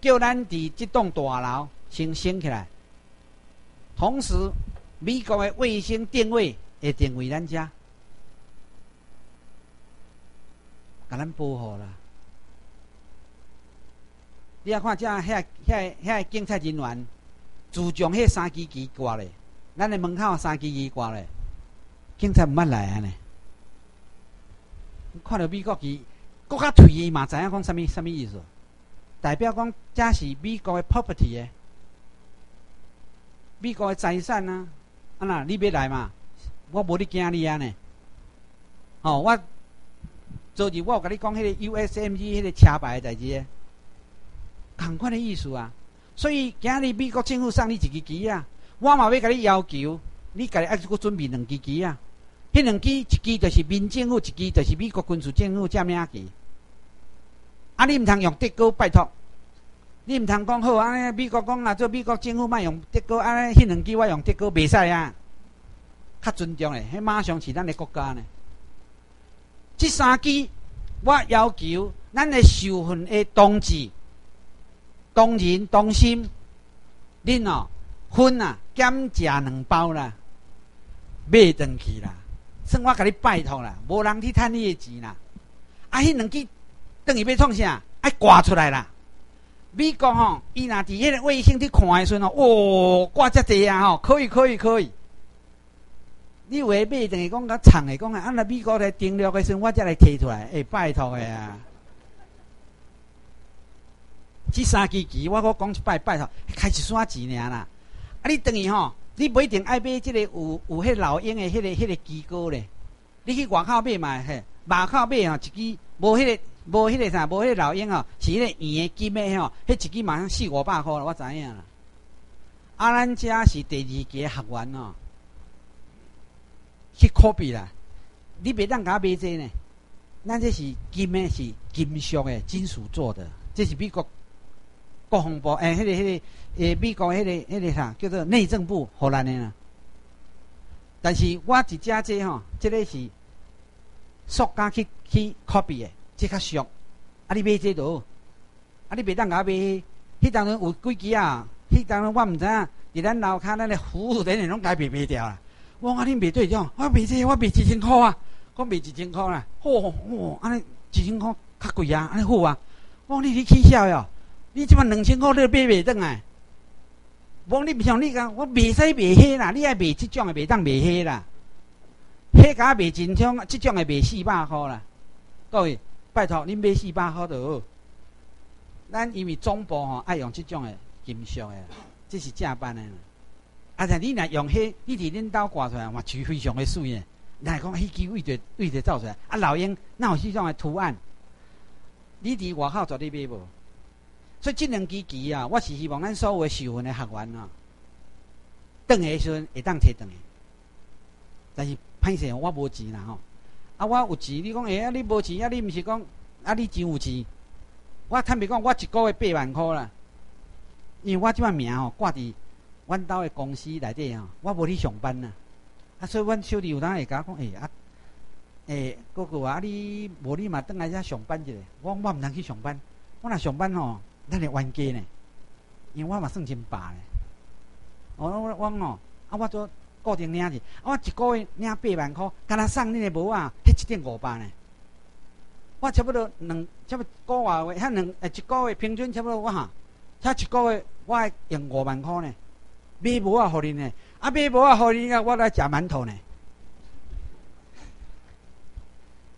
叫咱伫即栋大楼先升起来，同时美国的卫星定位会定位咱遮，甲咱保护啦。你啊看遮遐遐遐警察人员。自从迄三支旗挂咧，咱的门口三支旗挂咧，警察毋捌来啊呢。看到美国旗，国家退役嘛，知影讲啥物啥物意思？代表讲这是美国的 property，美国的财产啊。啊那你要来嘛？我无你惊你啊呢。哦，我昨日我有甲你讲迄个 USMG 迄个车牌代志，同款的意思啊。所以今日美国政府送你一支旗啊，我嘛要甲你要求，你家己还是搁准备两支旗啊。迄两支一支就是民政府，一支就是美国军事政府遮名旗。啊，你毋通用德国拜托，你毋通讲好安尼美国讲啊，做美国政府莫用德国安尼，迄两支我用德国袂使啊。较尊重诶，迄马上是咱诶国家呢。即三支我要求咱诶受训诶同志。当人当心，恁哦分啊减食两包啦，买转去啦，算我甲你拜托啦，无人去趁你的钱啦。啊，迄两支等于要创啥？爱挂出来啦。美国吼，伊若伫迄个卫星去看的时阵哦，哇，挂遮济啊吼，可以可以可以。你话买等于讲甲藏的讲啊，啊那美国来订录的时阵，我才来摕出来，哎，拜托的啊。即三支旗，我我讲一拜拜托，开始算钱尔啦。啊，你等于吼，你不一定爱买即个有有迄老鹰的迄个迄个旗高咧。你去外口买嘛，嘿，外口买吼，一支无迄个无迄个啥，无迄个老鹰哦，是迄个圆的金的吼，迄一支马上四五百箍了，我知影啦。啊，咱遮是第二期学员哦，去 copy 啦，你别当甲买这呢。咱这是金的，是金属的，金属做的，这是美国。国防部诶，迄个、迄个诶，美国迄个、迄个啥叫做内政部荷兰的啦。但是我一只这吼，这个是塑胶去去 copy 的，这较俗。啊，你买这多？啊，你袂当甲我买？迄当中有几支啊？迄当中我毋知影，伫咱楼骹咱的服务人员拢甲卖卖掉啦。我讲你卖对种，我卖这我卖一千箍啊，我卖一千箍啦。吼吼，安尼一千箍较贵啊，安尼好啊。我讲你你起笑哟。你即满两千块你买袂转来？无你像你讲，我袂使卖迄啦，你爱卖即种诶，袂当卖迄啦。迄甲卖真香，即种诶卖四百箍啦。各位，拜托恁买四百好就好。咱因为总部吼爱用即种诶金属诶，这是正版诶。啊，且你若用迄，你伫恁兜挂出来，嘛，就非常诶水诶。若讲迄支为着位着造出来，啊，老鹰哪有迄种诶图案？你伫外口绝对买无。所以这两支旗啊，我是希望咱所有受训的学员啊，转下时阵会当摕转去。但是歹势，我无钱啦吼。啊，我有钱，你讲哎啊，你无钱啊？你毋是讲啊？你真有钱？我坦白讲，我一个月八万箍啦。因为我即摆名吼挂伫阮兜的公司内底吼，我无去上班呐。啊，所以阮小弟有当会甲我讲，哎啊，哎哥哥啊，你无你嘛转来遮上班一下。我我毋通去上班，我若上班吼。咱来冤家呢，因为我嘛算真饱咧。我我我哦，啊，我做固定领去，啊，我一个月领八万块，敢若送恁的无啊？迄一点五百呢。我差不多两，差不多个月，遐两，诶，一个月平均差不多我哈，差一个月我用五万块呢。买无啊，互恁呢？啊，买无啊，互恁啊，我来食馒头呢。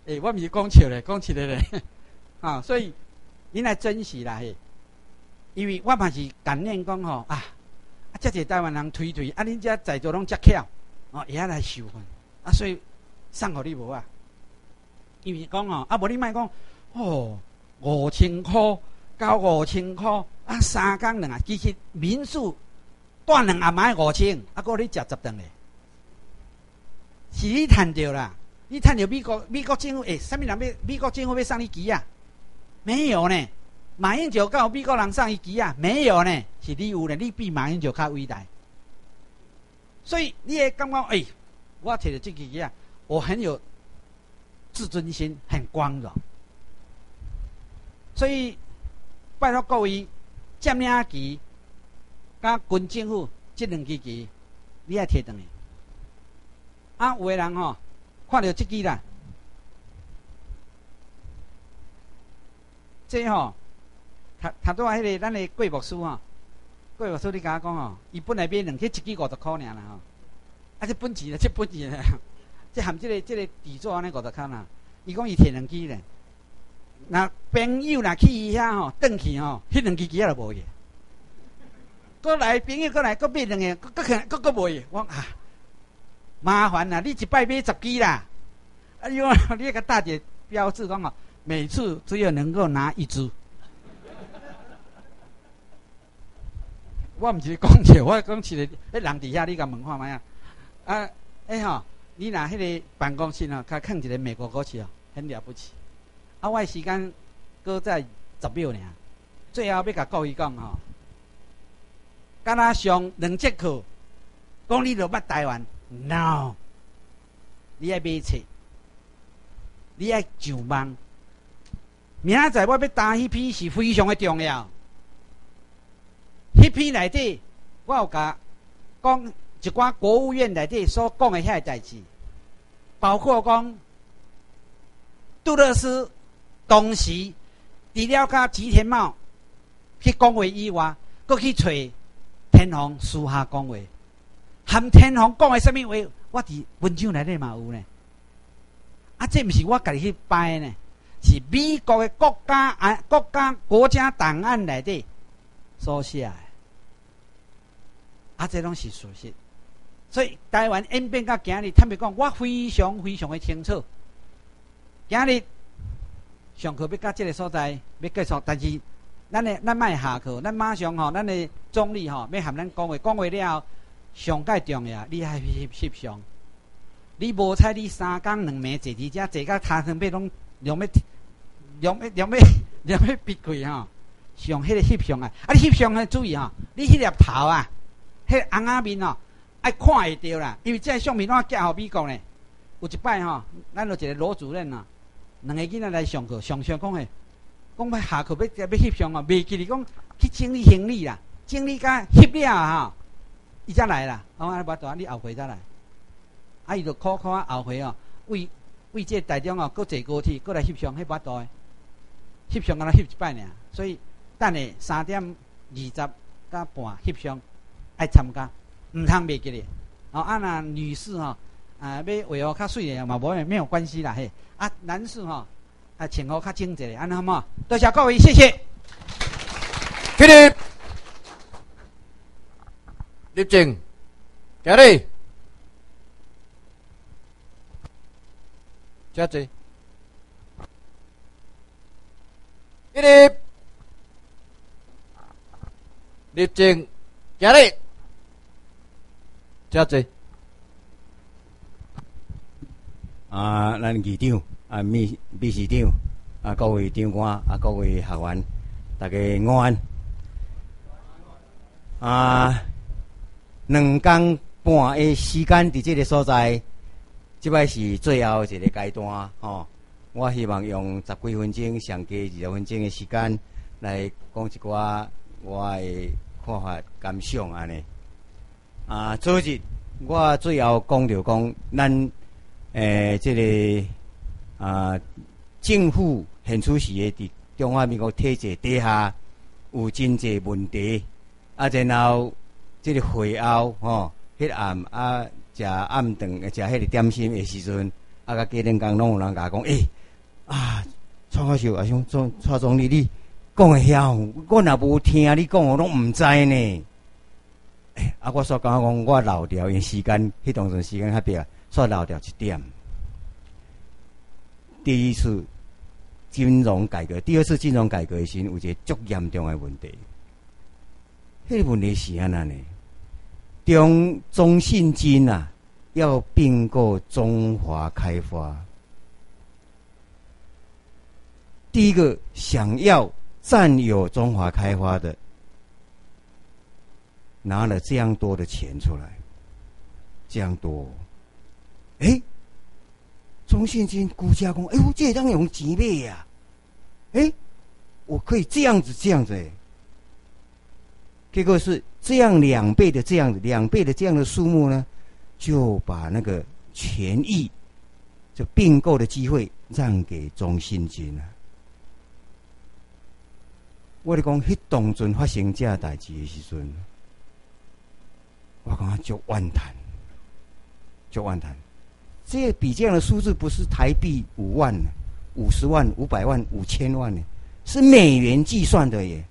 诶，[laughs] 我毋是讲笑咧，讲笑咧咧。[laughs] 啊，所以恁来珍惜啦嘿。因为我嘛是感念讲吼啊，啊，遮济台湾人推推，啊，恁遮在座拢遮巧，哦，会晓来受训，啊，所以送互你无啊？因为讲哦，啊，无你莫讲，哦，五千箍，交五千箍，啊，三工两啊，其实民宿断两下买五千，啊，搁你食十顿嘞，是你趁着啦，你趁着美国美国政府诶，啥物人要美国政府要送你机啊？没有呢。马英九告美国人上一级啊？没有呢，是你有呢，你比马英九较伟大。所以你也感觉哎，我摕着这个啊，我很有自尊心，很光荣。所以拜托各位，占领旗、甲军政府这两支旗，你也摕倒去。啊，有个人吼，看到这支啦，这吼。他他都迄个咱的贵木书吼，贵木书你甲我讲吼，伊本来买两，去一支五十箍尔啦吼，啊这本钱啊，这本钱啊，这含这个这个底座安尼五十箍啦，伊讲伊摕两支咧，那朋友若去伊遐吼，转去吼，迄两支钱也无去，过来朋友过来，搁买两个，搁搁可搁搁无去，我啊，麻烦啦，你一摆买十支啦，哎呦，你个大姐标志讲吼，每次只有能够拿一支。我毋是讲笑，我讲起来，迄人底下你甲问看卖啊？啊，哎吼，你若迄个办公室哦，甲放一个美国国旗哦，很了不起。啊，我时间搁在十秒尔，最后要甲各位讲吼，敢若上两节课，讲你著捌台湾，no，你爱买册，你爱上网，明仔载我要打迄批是非常的重要。迄篇内底，我有甲讲一寡国务院内底所讲的遐代志，包括讲杜勒斯当时除了甲吉田茂去讲话以外，搁去找天皇私下讲话，含天皇讲的什么话，我伫文章内底嘛有呢。啊，这毋是我家己去掰呢，是美国的国家啊国家国家档案内底所写。啊，这拢是事实。所以台湾演变到今日，坦白讲，我非常非常的清楚。今日上课要到这个所在要结束，但是咱的咱卖下课，咱马上吼，咱的总理吼要含咱讲话，讲话了后，上介重要，你还翕翕相。你无采你三工两暝坐伫遮，坐到骹汤要拢两要两要两要两要闭开吼，上迄个翕相啊！啊，你翕相要注意吼，你迄粒头啊！迄红仔面哦，爱看会着啦，因为这相片我寄互美国呢。有一摆吼，咱有一个罗主任啊，两个囡仔来上课，上上讲诶，讲要下课要要翕相哦，未记哩讲去整理行李啦，整理甲翕了吼，伊才来啦。我讲无大，你后回再来。啊，伊就考考啊后回哦，为为这台中哦，搁坐高铁，搁来翕相，迄无大诶，翕相敢若翕一摆尔，所以等下三点二十甲半翕相。爱参加，毋通袂记咧。哦，啊那女士吼，啊要为哦较水诶嘛，无没有关系啦嘿。啊，男士吼，啊穿好较整洁咧，安尼好嘛？多谢各位，谢谢。起立，立正，行礼，坐坐，起立，立正，行礼。遮济啊，咱议长啊，秘秘书长啊，各位长官啊，各位学员，大家午安啊！两工半的时间伫即个所在，即摆是最后一个阶段吼。我希望用十几分钟、上加二十分钟的时间来讲一寡我诶看法、感想安尼。啊，昨日我最后讲着讲，咱诶，即个啊，政府现出时诶，伫中华民国体制底下有真济问题，啊，然后即个会后吼，迄暗啊，食暗顿，食迄个点心诶时阵，啊，甲家庭讲拢有人甲讲，诶，啊，蔡教授啊，像总蔡总理你讲诶遐，我若无听你讲，我拢毋知呢。啊！我所讲讲，我漏掉因时间，迄当阵时间较别，所漏掉一点。第一次金融改革，第二次金融改革时，有一个足严重的问题。迄个问题是安那呢？中中信金啊，要并购中华开发。第一个想要占有中华开发的。拿了这样多的钱出来，这样多，哎，中信金估价工，哎，我这当用几倍呀？哎，我可以这样子，这样子，结果是这样两倍的这样子，两倍的这样的数目呢，就把那个权益，就并购的机会让给中信金了。我咧讲，迄当阵发生这代志的时阵。我讲就万谈，就万谈，这比这样的数字不是台币五万呢，五十万、五百万、五千万呢，是美元计算的耶。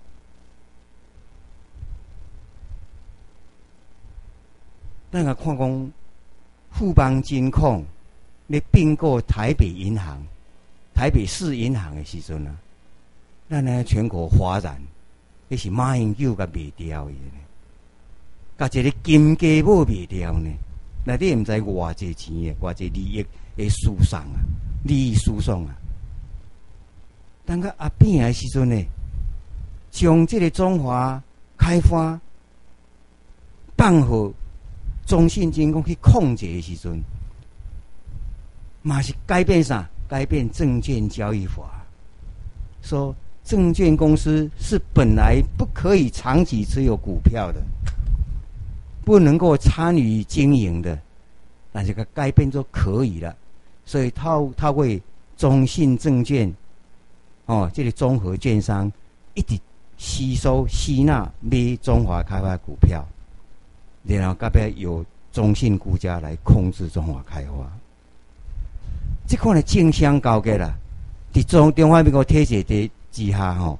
那个矿工富邦金控，你并购台北银行、台北市银行的时阵呢，那呢全国哗然，那是马英九个卖掉的。甲一个金鸡母卖掉呢？内底毋知偌济钱诶，偌济利益诶输送啊，利益输送啊。等个阿扁诶时阵呢，将这个中华开发办好中信金讲去控制诶时阵，嘛是改变啥？改变证券交易法，说证券公司是本来不可以长期持有股票的，不能够参与经营的，但这个改变就可以了。所以他他会中信证券，哦，这个综合券商一直吸收吸纳买中华开发股票，然后隔壁由中信股价来控制中华开发。这款的竞相交结啦，在中中华民国体制的。之下吼，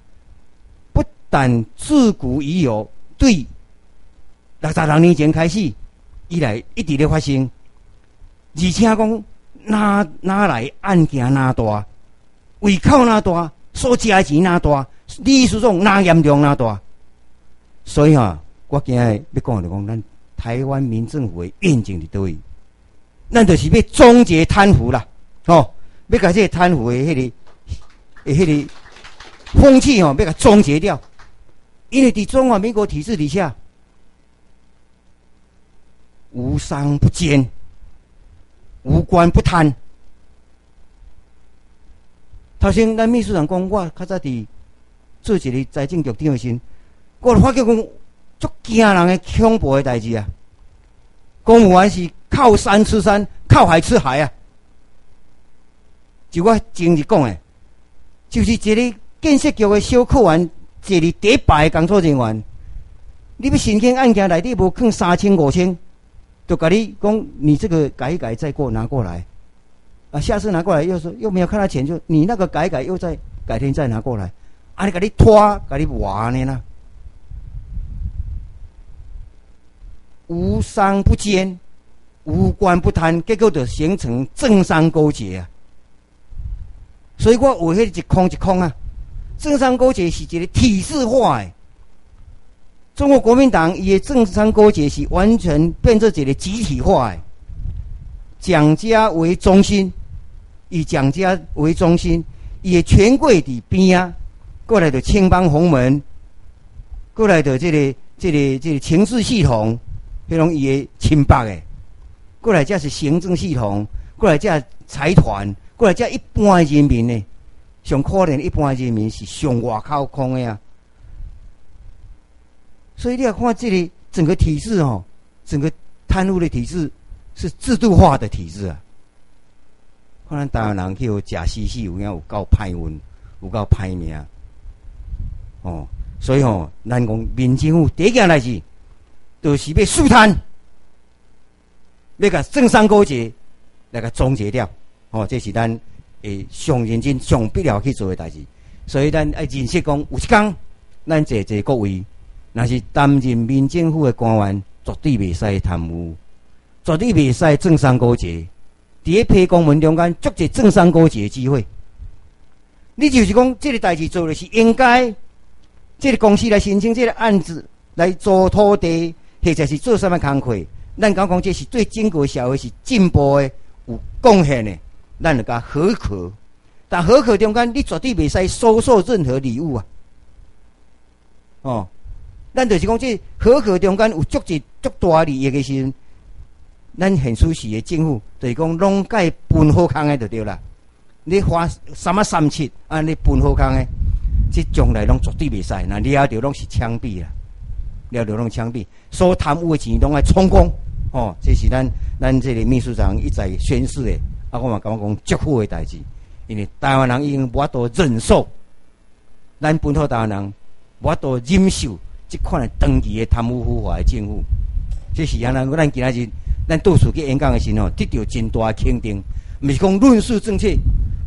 不但自古已有，对六十六年前开始以来一直咧发生，而且讲哪哪来案件哪大，胃口哪大，所借的钱哪大，利诉讼哪严重哪大，所以哈，我今日要讲就讲，咱台湾民政府的愿景伫倒位，咱就是要终结贪腐啦，吼，要甲这贪腐的迄个，诶，迄个。风气哦，要甲终结掉，因为伫中华民国体制底下，无商不奸，无官不贪。头先咱秘书长讲，我较早伫做一个财政局长的时，我发觉讲足惊人的恐怖的代志啊！公务员是靠山吃山，靠海吃海啊！就我今日讲的，就是这里。建设局的小科员，一日第一排工作人员，你要申请案件内底无坑三千五千，就甲你讲，你这个改一改再过拿过来，啊，下次拿过来又说又没有看到钱，就你那个改一改又再改天再拿过来，啊，你甲你拖，甲你玩呢。啦，无商不奸，无官不贪，结果就形成政商勾结啊，所以我为迄一空一空啊。政商勾结是一个体制化诶，中国国民党伊诶政商勾结是完全变做一个集体化诶。蒋家为中心，以蒋家为中心，伊诶权贵伫边啊，过来的青帮红门，过来的这个这个这个情治系统，迄种伊诶亲北诶，过来这是行政系统，过来这财团，过来这一般人民呢。上可怜一般人民是上外口空的啊，所以你要看这里整个体制哦，整个贪污的体制是制度化的体制啊。可能台湾人去有假西西，有影有够歹运，有够歹命哦。所以吼，咱讲民政府第一件代志，就是要肃贪，要甲政商勾结来甲终结掉哦。这是咱。诶，上认真、上必要去做诶代志，所以咱爱认识讲，有一天，咱坐坐各位，若是担任民政府的官员，绝对袂使贪污，绝对袂使政商勾结。伫咧批公文中间，足者政商勾结的机会。你就是讲，这个代志做的是应该，这个公司来申请这个案子来做土地，或者是做什么工课，咱讲讲这是对整个社会是进步的，有贡献的。咱就甲合可，但合可中间，你绝对袂使收受任何礼物啊！哦，咱就是讲，这合可中间有足一足大利益的时阵，咱很舒适的政府，就是讲拢该分好康的就对啦。你花什么三七，啊，你分好康的，这将来拢绝对袂使。那了着拢是枪毙啦，了着拢枪毙，所贪污的钱拢爱充公。哦，这是咱咱这个秘书长一再宣誓的。啊，我嘛感觉讲祝福的代志，因为台湾人已经无法度忍受，咱本土台湾人无法度忍受即款的长期的贪污腐化的政府。这是安尼，咱今仔日咱到处去演讲的时候，得到真大肯定。毋是讲论述政策，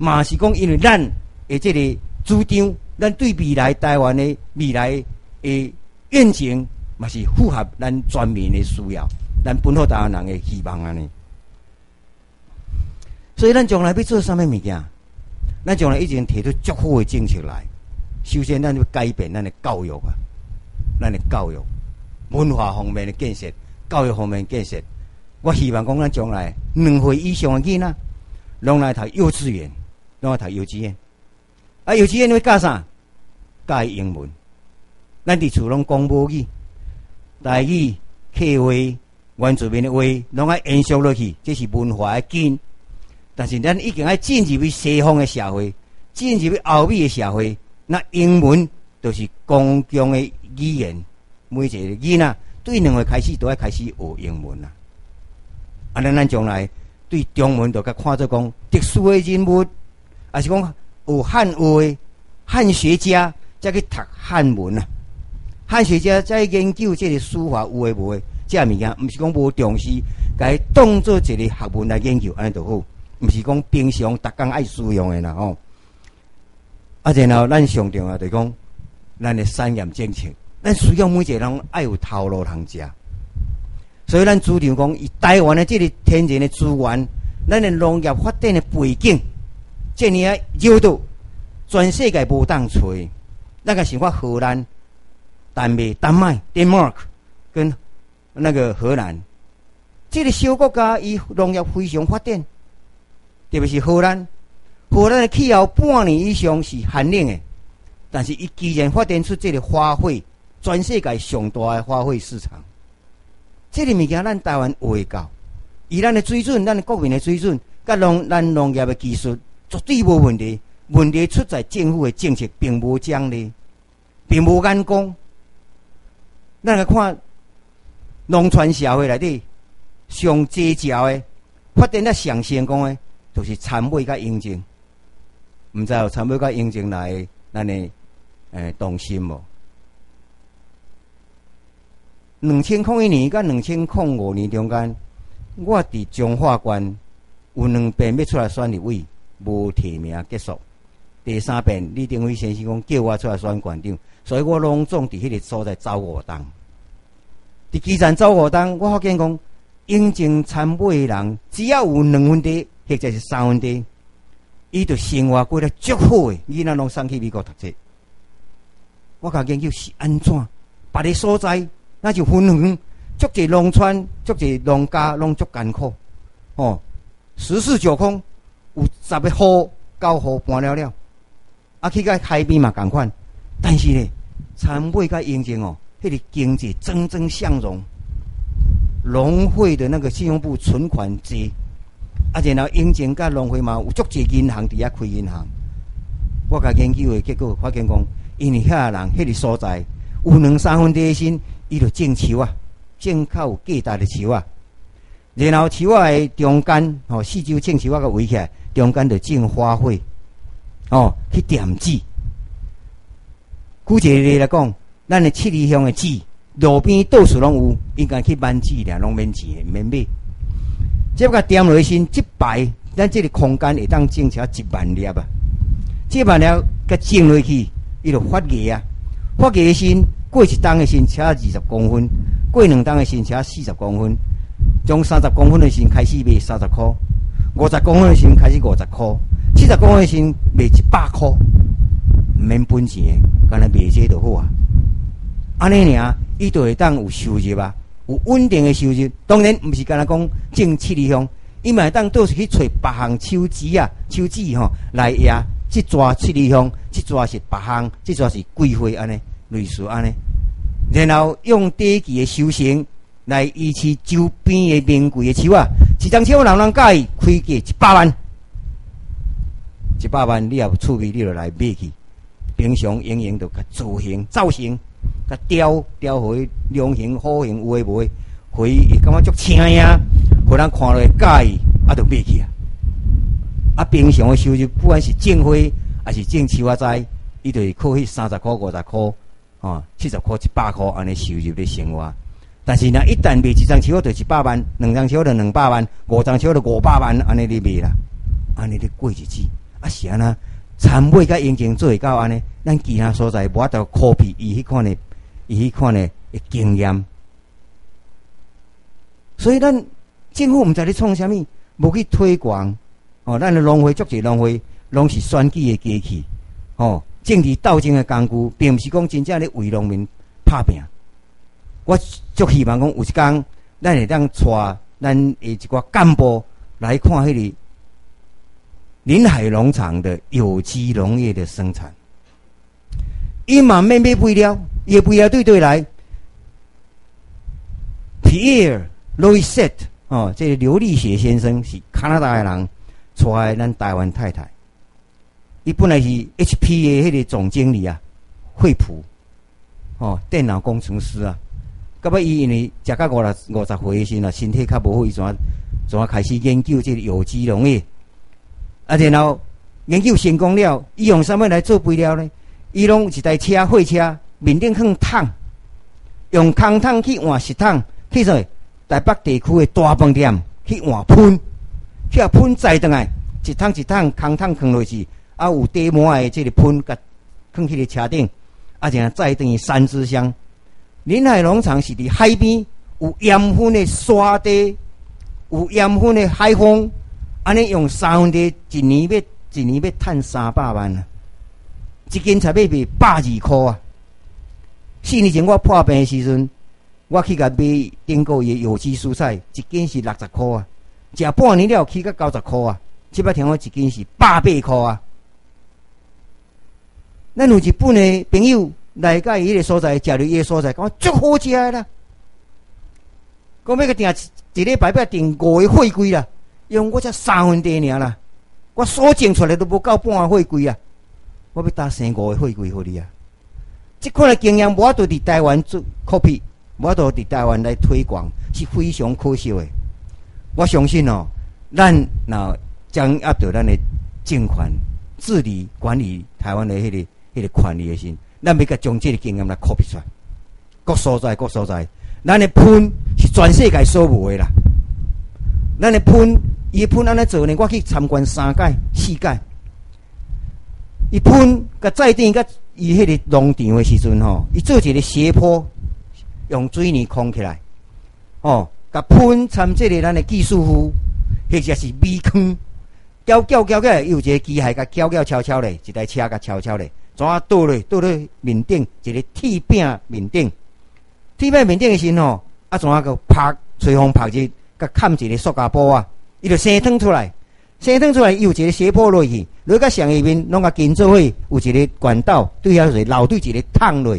嘛是讲因为咱的即个主张，咱对未来台湾的未来的愿景，嘛是符合咱全民的需要，咱本土台湾人的希望安尼。所以，咱将来要做啥物物件？咱将来已经提出足好的政策来。首先，咱要改变咱的教育啊，咱的教育、文化方面的建设、教育方面的建设。我希望讲，咱将来两岁以上的囡仔，拢来读幼稚园，拢来读幼稚园。啊，幼稚园要教啥？教英文。咱伫厝拢讲母语、台语、客话、原住民的话，拢爱延续落去。这是文化的根。但是咱已经爱进入去西方的社会，进入去欧美的社会，那英文就是公共的语言，每一个囡仔对两岁开始都要开始学英文啦。啊，咱咱将来对中文就甲看做讲特殊的人物，还是讲有汉话的汉学家才去读汉文啊。汉学家在研究这个书法有诶无诶，这物件毋是讲无重视，该当做一个学问来研究，安尼就好，毋是讲平常逐工爱使用诶啦吼。啊，然后咱上重要就讲，咱诶产业政策，咱需要每一个人爱有头路通食。所以咱主张讲，以台湾的这个天然的资源，咱的农业发展的背景，这呢绕到全世界无当找。那个想法荷兰、丹麦、丹麦 （Denmark） 跟那个荷兰，这个小国家伊农业非常发展，特别是荷兰。荷兰的气候半年以上是寒冷的，但是伊居然发展出这个花卉，全世界上大的花卉市场。这个物件咱台湾有会到，以咱的水准，咱的国民的水准，甲农咱农业的技术绝对无问题。问题出在政府的政策并无奖励，并无眼光。咱来看农村社会内底上济少的发展得上成功的，就是产买甲应征。毋知有参尾甲应征来咱的诶动心无？两千零一年甲两千零五年中间，我伫中华县有两遍要出来选立委，无提名结束。第三遍李登辉先生讲叫我出来选县长，所以我拢总伫迄个所在走五档。伫基层走五档，我发现讲应征参尾的人只要有两分地或者是三分地。伊就生活过得足好诶，囡仔拢送去美国读册。我甲研究是安怎？别个所在那就分远，足济农村、足济农家拢足艰苦。哦，十室九空，有十个户、九户搬了了。啊，去个海边嘛共款，但是呢，参会甲应征哦，迄个经济蒸蒸向荣，农会的那个信用部存款多。啊，然后英证甲农会嘛有足济银行伫遐开银行。我甲研究的结果发现讲，因为遐人迄个所在有两三分地心，伊就种树啊，种较有价值的树啊。然后树啊的中间，吼四周种树啊个围起来，中间就种花卉，哦去点纸。举一个例来讲，咱的七里香的籽，路边到处拢有，应该去买籽俩，拢免钱，免买。这个点落去先，一排，咱这个空间会当种起一万粒啊！一万粒甲种落去，伊就发芽啊！发芽先过一档的先车二十公分，过两档的先车四十公分，从三十公分的先开始卖三十块，五十公分的先开始五十块，七十公分的先卖一百块，毋免本钱，干来卖这就好啊！安尼尔，伊就会当有收入啊！有稳定的收入，当然毋是干那讲种七里香，伊嘛会当倒是去找别项树枝啊、树枝吼来压，即抓七里香，即抓是别项，即抓是桂花安尼，类似安尼。然后用短期的修行来维持周边的名贵的树啊，一张树人人介意，开价一百万，一百万你也厝边你就来买去，平常营营都甲造型造型。甲雕雕回良形好形有诶无诶，回伊感觉足青呀，互人看落介意，啊，就买去啊。啊，平常诶收入，不管是种花还是种树啊栽，伊就会靠迄三十块、五十块，哦，七十块、一百块安尼收入的生活。但是若一旦卖一张车就一百万，两张车就两百万，五张车就五百万，安尼你卖啦，安尼你过日子。啊，是安那参买甲应征做会到安尼，咱其他所在无法度 copy 伊迄款的。伊迄款呢，经验。所以咱政府毋知咧创啥物，无去推广。哦，咱的农会、足济农会，拢是选举的机器。哦，政治斗争的工具，并毋是讲真正咧为农民拍拼。我足希望讲有一天，咱会当带咱诶一寡干部来看迄个临海农场的有机农业的生产。伊嘛免买肥料。也不要对对来，Pierre Louiset 哦，这个刘立雪先生是加拿大的人，娶咱台湾太太。伊本来是 HP 的迄个总经理啊，惠普，哦，电脑工程师啊。到尾伊因为食到五十五十岁时啊，身体较无好，伊怎怎开始研究这个有机农业。啊，然后研究成功了，伊用什么来做肥料呢？伊拢一台车货车，面顶放桶，用空桶去换石桶，去说台北地区的大饭店去换喷，去啊喷载倒来，一桶一桶空桶放落去。啊，有底膜的这个喷，甲放去个车顶，啊，然后再等于三支香。临海农场是伫海边，有盐分的沙地，有盐分的海风，安尼用三分地一年要一年要赚三百万啊！一斤才要卖百二块啊！四年前我破病的时阵，我去甲买订购伊有机蔬菜，一斤是六十块啊！食半年了起到九十块啊！即摆听我一斤是百八块啊！咱有日本的朋友来甲伊个所在，食着伊个所在，讲足好食啦。讲要个订一礼拜要订五个货柜啦，用我才三分地尔啦，我所种出来都无够半货柜啊！我要打生五个货柜互你啊！即款的经验，我都伫台湾做 copy，我都伫台湾来推广，是非常可惜的。我相信哦，咱若掌握着咱的政权治理管理台湾的迄个。迄个权利的心，咱要甲将即个经验来 copy 出来。各所在，各所在，咱的喷是全世界所无的啦。咱的喷，伊喷安尼做呢？我去参观三届、四届。伊喷甲再顶甲伊迄个农场的时阵吼，伊做一个斜坡，用水泥空起来，哦，甲喷参即个咱的技术户，或者是米坑，搅搅搅起来，有一个机械甲搅搅悄悄咧，一台车甲悄悄咧。怎啊倒咧？倒咧面顶一个铁饼面顶，铁饼面顶的时阵吼，啊怎啊个拍吹风拍日，甲砍一个塑胶布啊，伊就生腾出来，生腾出来有一个斜坡落去，落到上下面弄个金做伙，有一个管道对遐是流对一个桶落，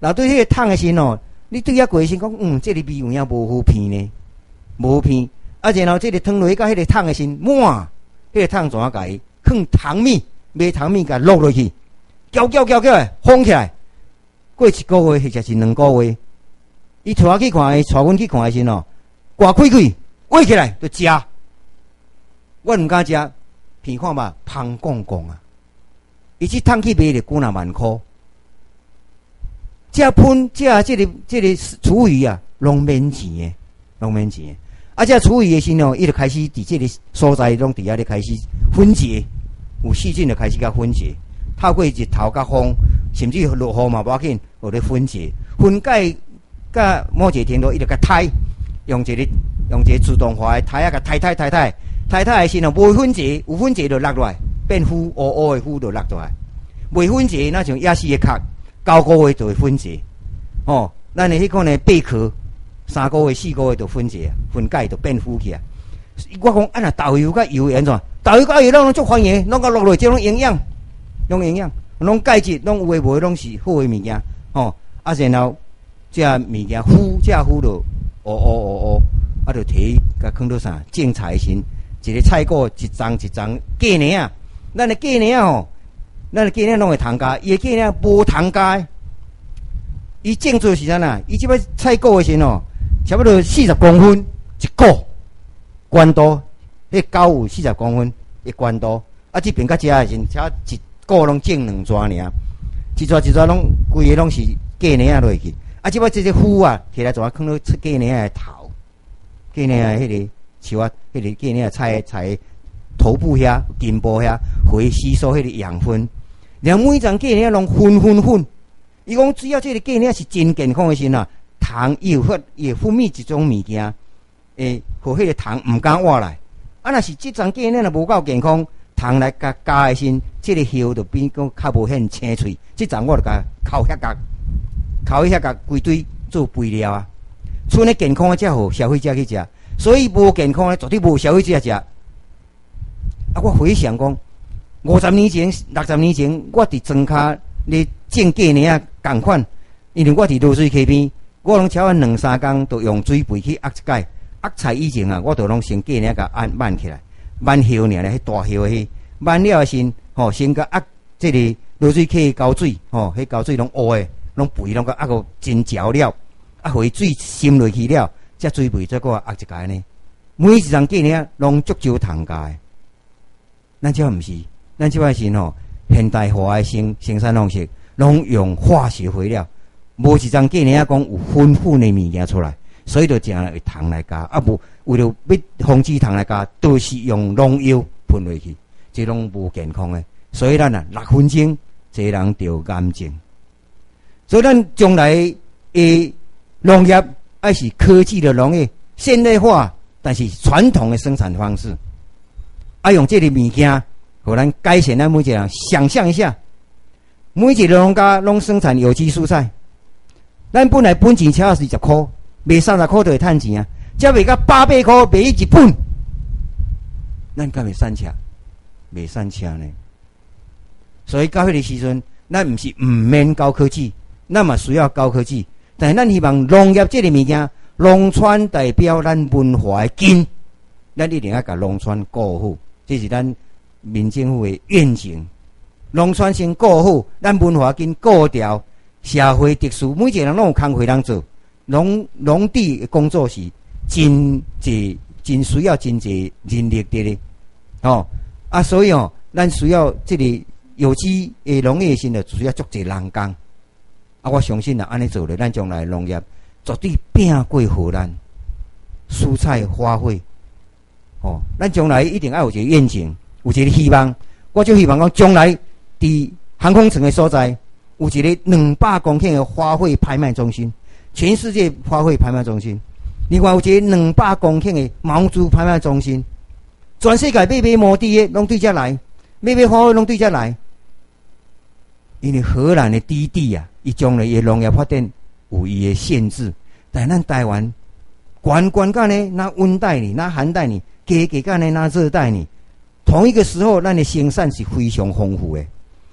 流对迄个桶的时阵吼，你对遐过时讲，嗯，这个味有影无好片呢，无好片，啊然后这个汤落去到迄个桶的时满，迄个桶怎啊伊放糖米，买糖米甲落落去。叫叫叫叫来，封起来。过一个月或者是两个月，伊带我去看，伊带阮去看的时哦，挂开开，围起来就食。我毋敢食，鼻看嘛，芳公公啊！伊去探去卖的几若万箍。这喷这这个这个厨余啊，拢免钱的，拢免钱。啊，这厨余的时哦，伊就开始伫这个所在拢底下咧开始分解，有细菌就开始甲分解。透过日头甲风，甚至落雨嘛，无要紧，有咧分解，分解，甲某一个程度，伊就甲胎，用一个用一个自动化的胎啊，甲胎胎胎胎，胎胎的时候无分解，有分解就落落来，变糊乌乌的糊就落落来，未分解那像亚细的壳，九个月就会分解，哦，咱的迄个呢贝壳，三个月四个月就分解，分解就变糊去啊。我讲啊若豆油甲油盐怎？豆油甲油拢足欢迎，拢甲落落即种营养。拢营养，拢钙质，拢有诶无诶，拢是好诶物件，吼。啊，然后这物件敷，这敷着，哦哦哦哦，啊，着摕甲放到啥？种菜时，一个菜果一张一张芥泥啊，咱诶过年啊吼，咱诶过年拢会糖加，伊诶芥泥无糖加。伊种做时阵啊，伊即摆菜果诶时吼，差不多四十公分一个，宽度，迄高有四十公分一宽度，啊，即边甲遮诶时，差一。个拢种两抓尔，一抓一抓拢规个拢是过年啊落去，啊，即摆这些腐啊，起来怎啊？看到出芥泥啊头，芥泥啊，迄个树啊，迄个芥泥啊菜菜头部遐、根部遐会吸收迄个养分，连每张芥泥拢粉粉粉。伊讲只要这个过年是真健康的时啊，糖又发也分泌一种物件，诶，和迄个糖毋敢活来。啊，若是这张芥泥若无够健康。糖来加加的时，即个叶就变讲较无遐青翠。即阵我就甲烤遐角，烤遐角规堆做肥料啊。剩咧健康的才好消费者去食，所以无健康的绝对无消费者食。啊，我回想讲，五十年前、六十年前，我伫庄卡咧种芥泥啊，共款。因为我伫落水溪边，我拢超完两三工，都用水肥去压一解。压菜以前啊，我都拢先芥泥甲按慢起来。慢叶尔咧，迄大叶诶，慢了时，吼，先甲压这个落水溪的胶水，吼，迄胶水拢乌的，拢肥，拢甲压个真焦了，啊，回水渗落去了，则水肥再个压一个呢。每一张建呢，拢足少糖价。咱即毋是，咱即摆是吼现代化的生生产方式，拢用化学肥料，无一张建呢讲有丰富的物件出来，所以就只会糖来加，啊无为了要防止糖来加，都是用农药喷落去，即拢无健康诶。所以咱啊，六分钟，这人得癌症。所以咱将来诶农业，还是科技的农业，现代化。但是传统的生产方式，啊，用这个物件，互咱改善咱每一个人想象一下，每一个农家拢生产有机蔬菜，咱本来本钱超是十箍，卖三十箍就会趁钱啊，才卖到八百箍，卖一本，咱敢会善车？未善车呢？所以到迄个时阵，咱毋是毋免高科技，那嘛需要高科技，但是咱希望农业这个物件。农村代表咱文化的根，咱一定要甲农村过好，这是咱民政府的愿景。农村先过好，咱文化根过掉，社会特殊，每一个人拢有工会通做。农农地工作是真济，真需要真济人力的咧。哦，啊，所以哦，咱需要这个有机的农业性的，需要足济人工。啊，我相信啊，安尼做咧，咱将来农业。绝对拼过荷兰，蔬菜花卉，哦，咱将来一定要有一个愿景，有一个希望。我就希望讲，将来伫航空城的所在，有一个两百公顷的花卉拍卖中心，全世界花卉拍卖中心。另外有一个两百公顷的毛猪拍卖中心，全世界买买摩地的拢对遮来，买买花卉拢对遮来。因为荷兰的低地啊，伊将来的农业发展。有伊的限制，但咱台湾，管管干呢？那温带呢？那寒带呢？加加干呢？那热带呢？同一个时候，咱的生产是非常丰富的，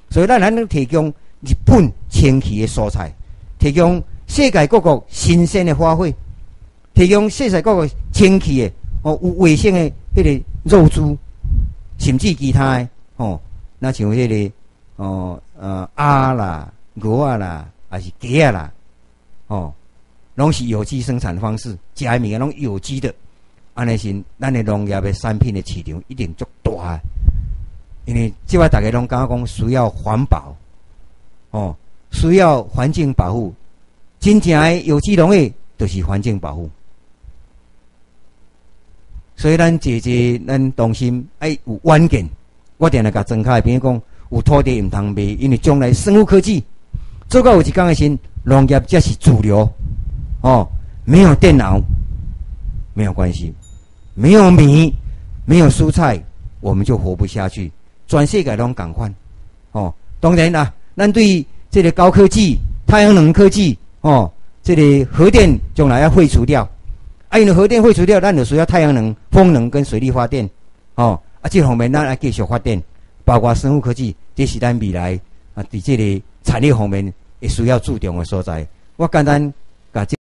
所以咱还能提供日本清奇的蔬菜，提供世界各国新鲜的花卉，提供世界各国清奇的哦有卫生的迄个肉猪，甚至其他的哦，那像迄个哦呃鸭啦、鹅啦，还是鸡啊啦。哦，拢是有机生产方式，食物件拢有机的，安尼是咱的农业的产品的市场一定足大。因为即摆大家拢讲讲需要环保，哦，需要环境保护，真正的有机农业就是环境保护。所以咱姐姐咱当心爱有远见，我定来甲睁开边讲，有土地毋通卖，因为将来生物科技做到有一讲的时。农业才是主流，哦，没有电脑没有关系，没有米，没有蔬菜，我们就活不下去。全世界拢赶快，哦，当然啦，咱对这个高科技、太阳能科技，哦，这里核电将来要废除掉，啊，因为核电废除掉，咱就需要太阳能、风能跟水力发电，哦，啊，这方面咱来继续发展，包括生物科技，这是咱未来啊，伫这个产业方面也。需要注重的所在，我简单。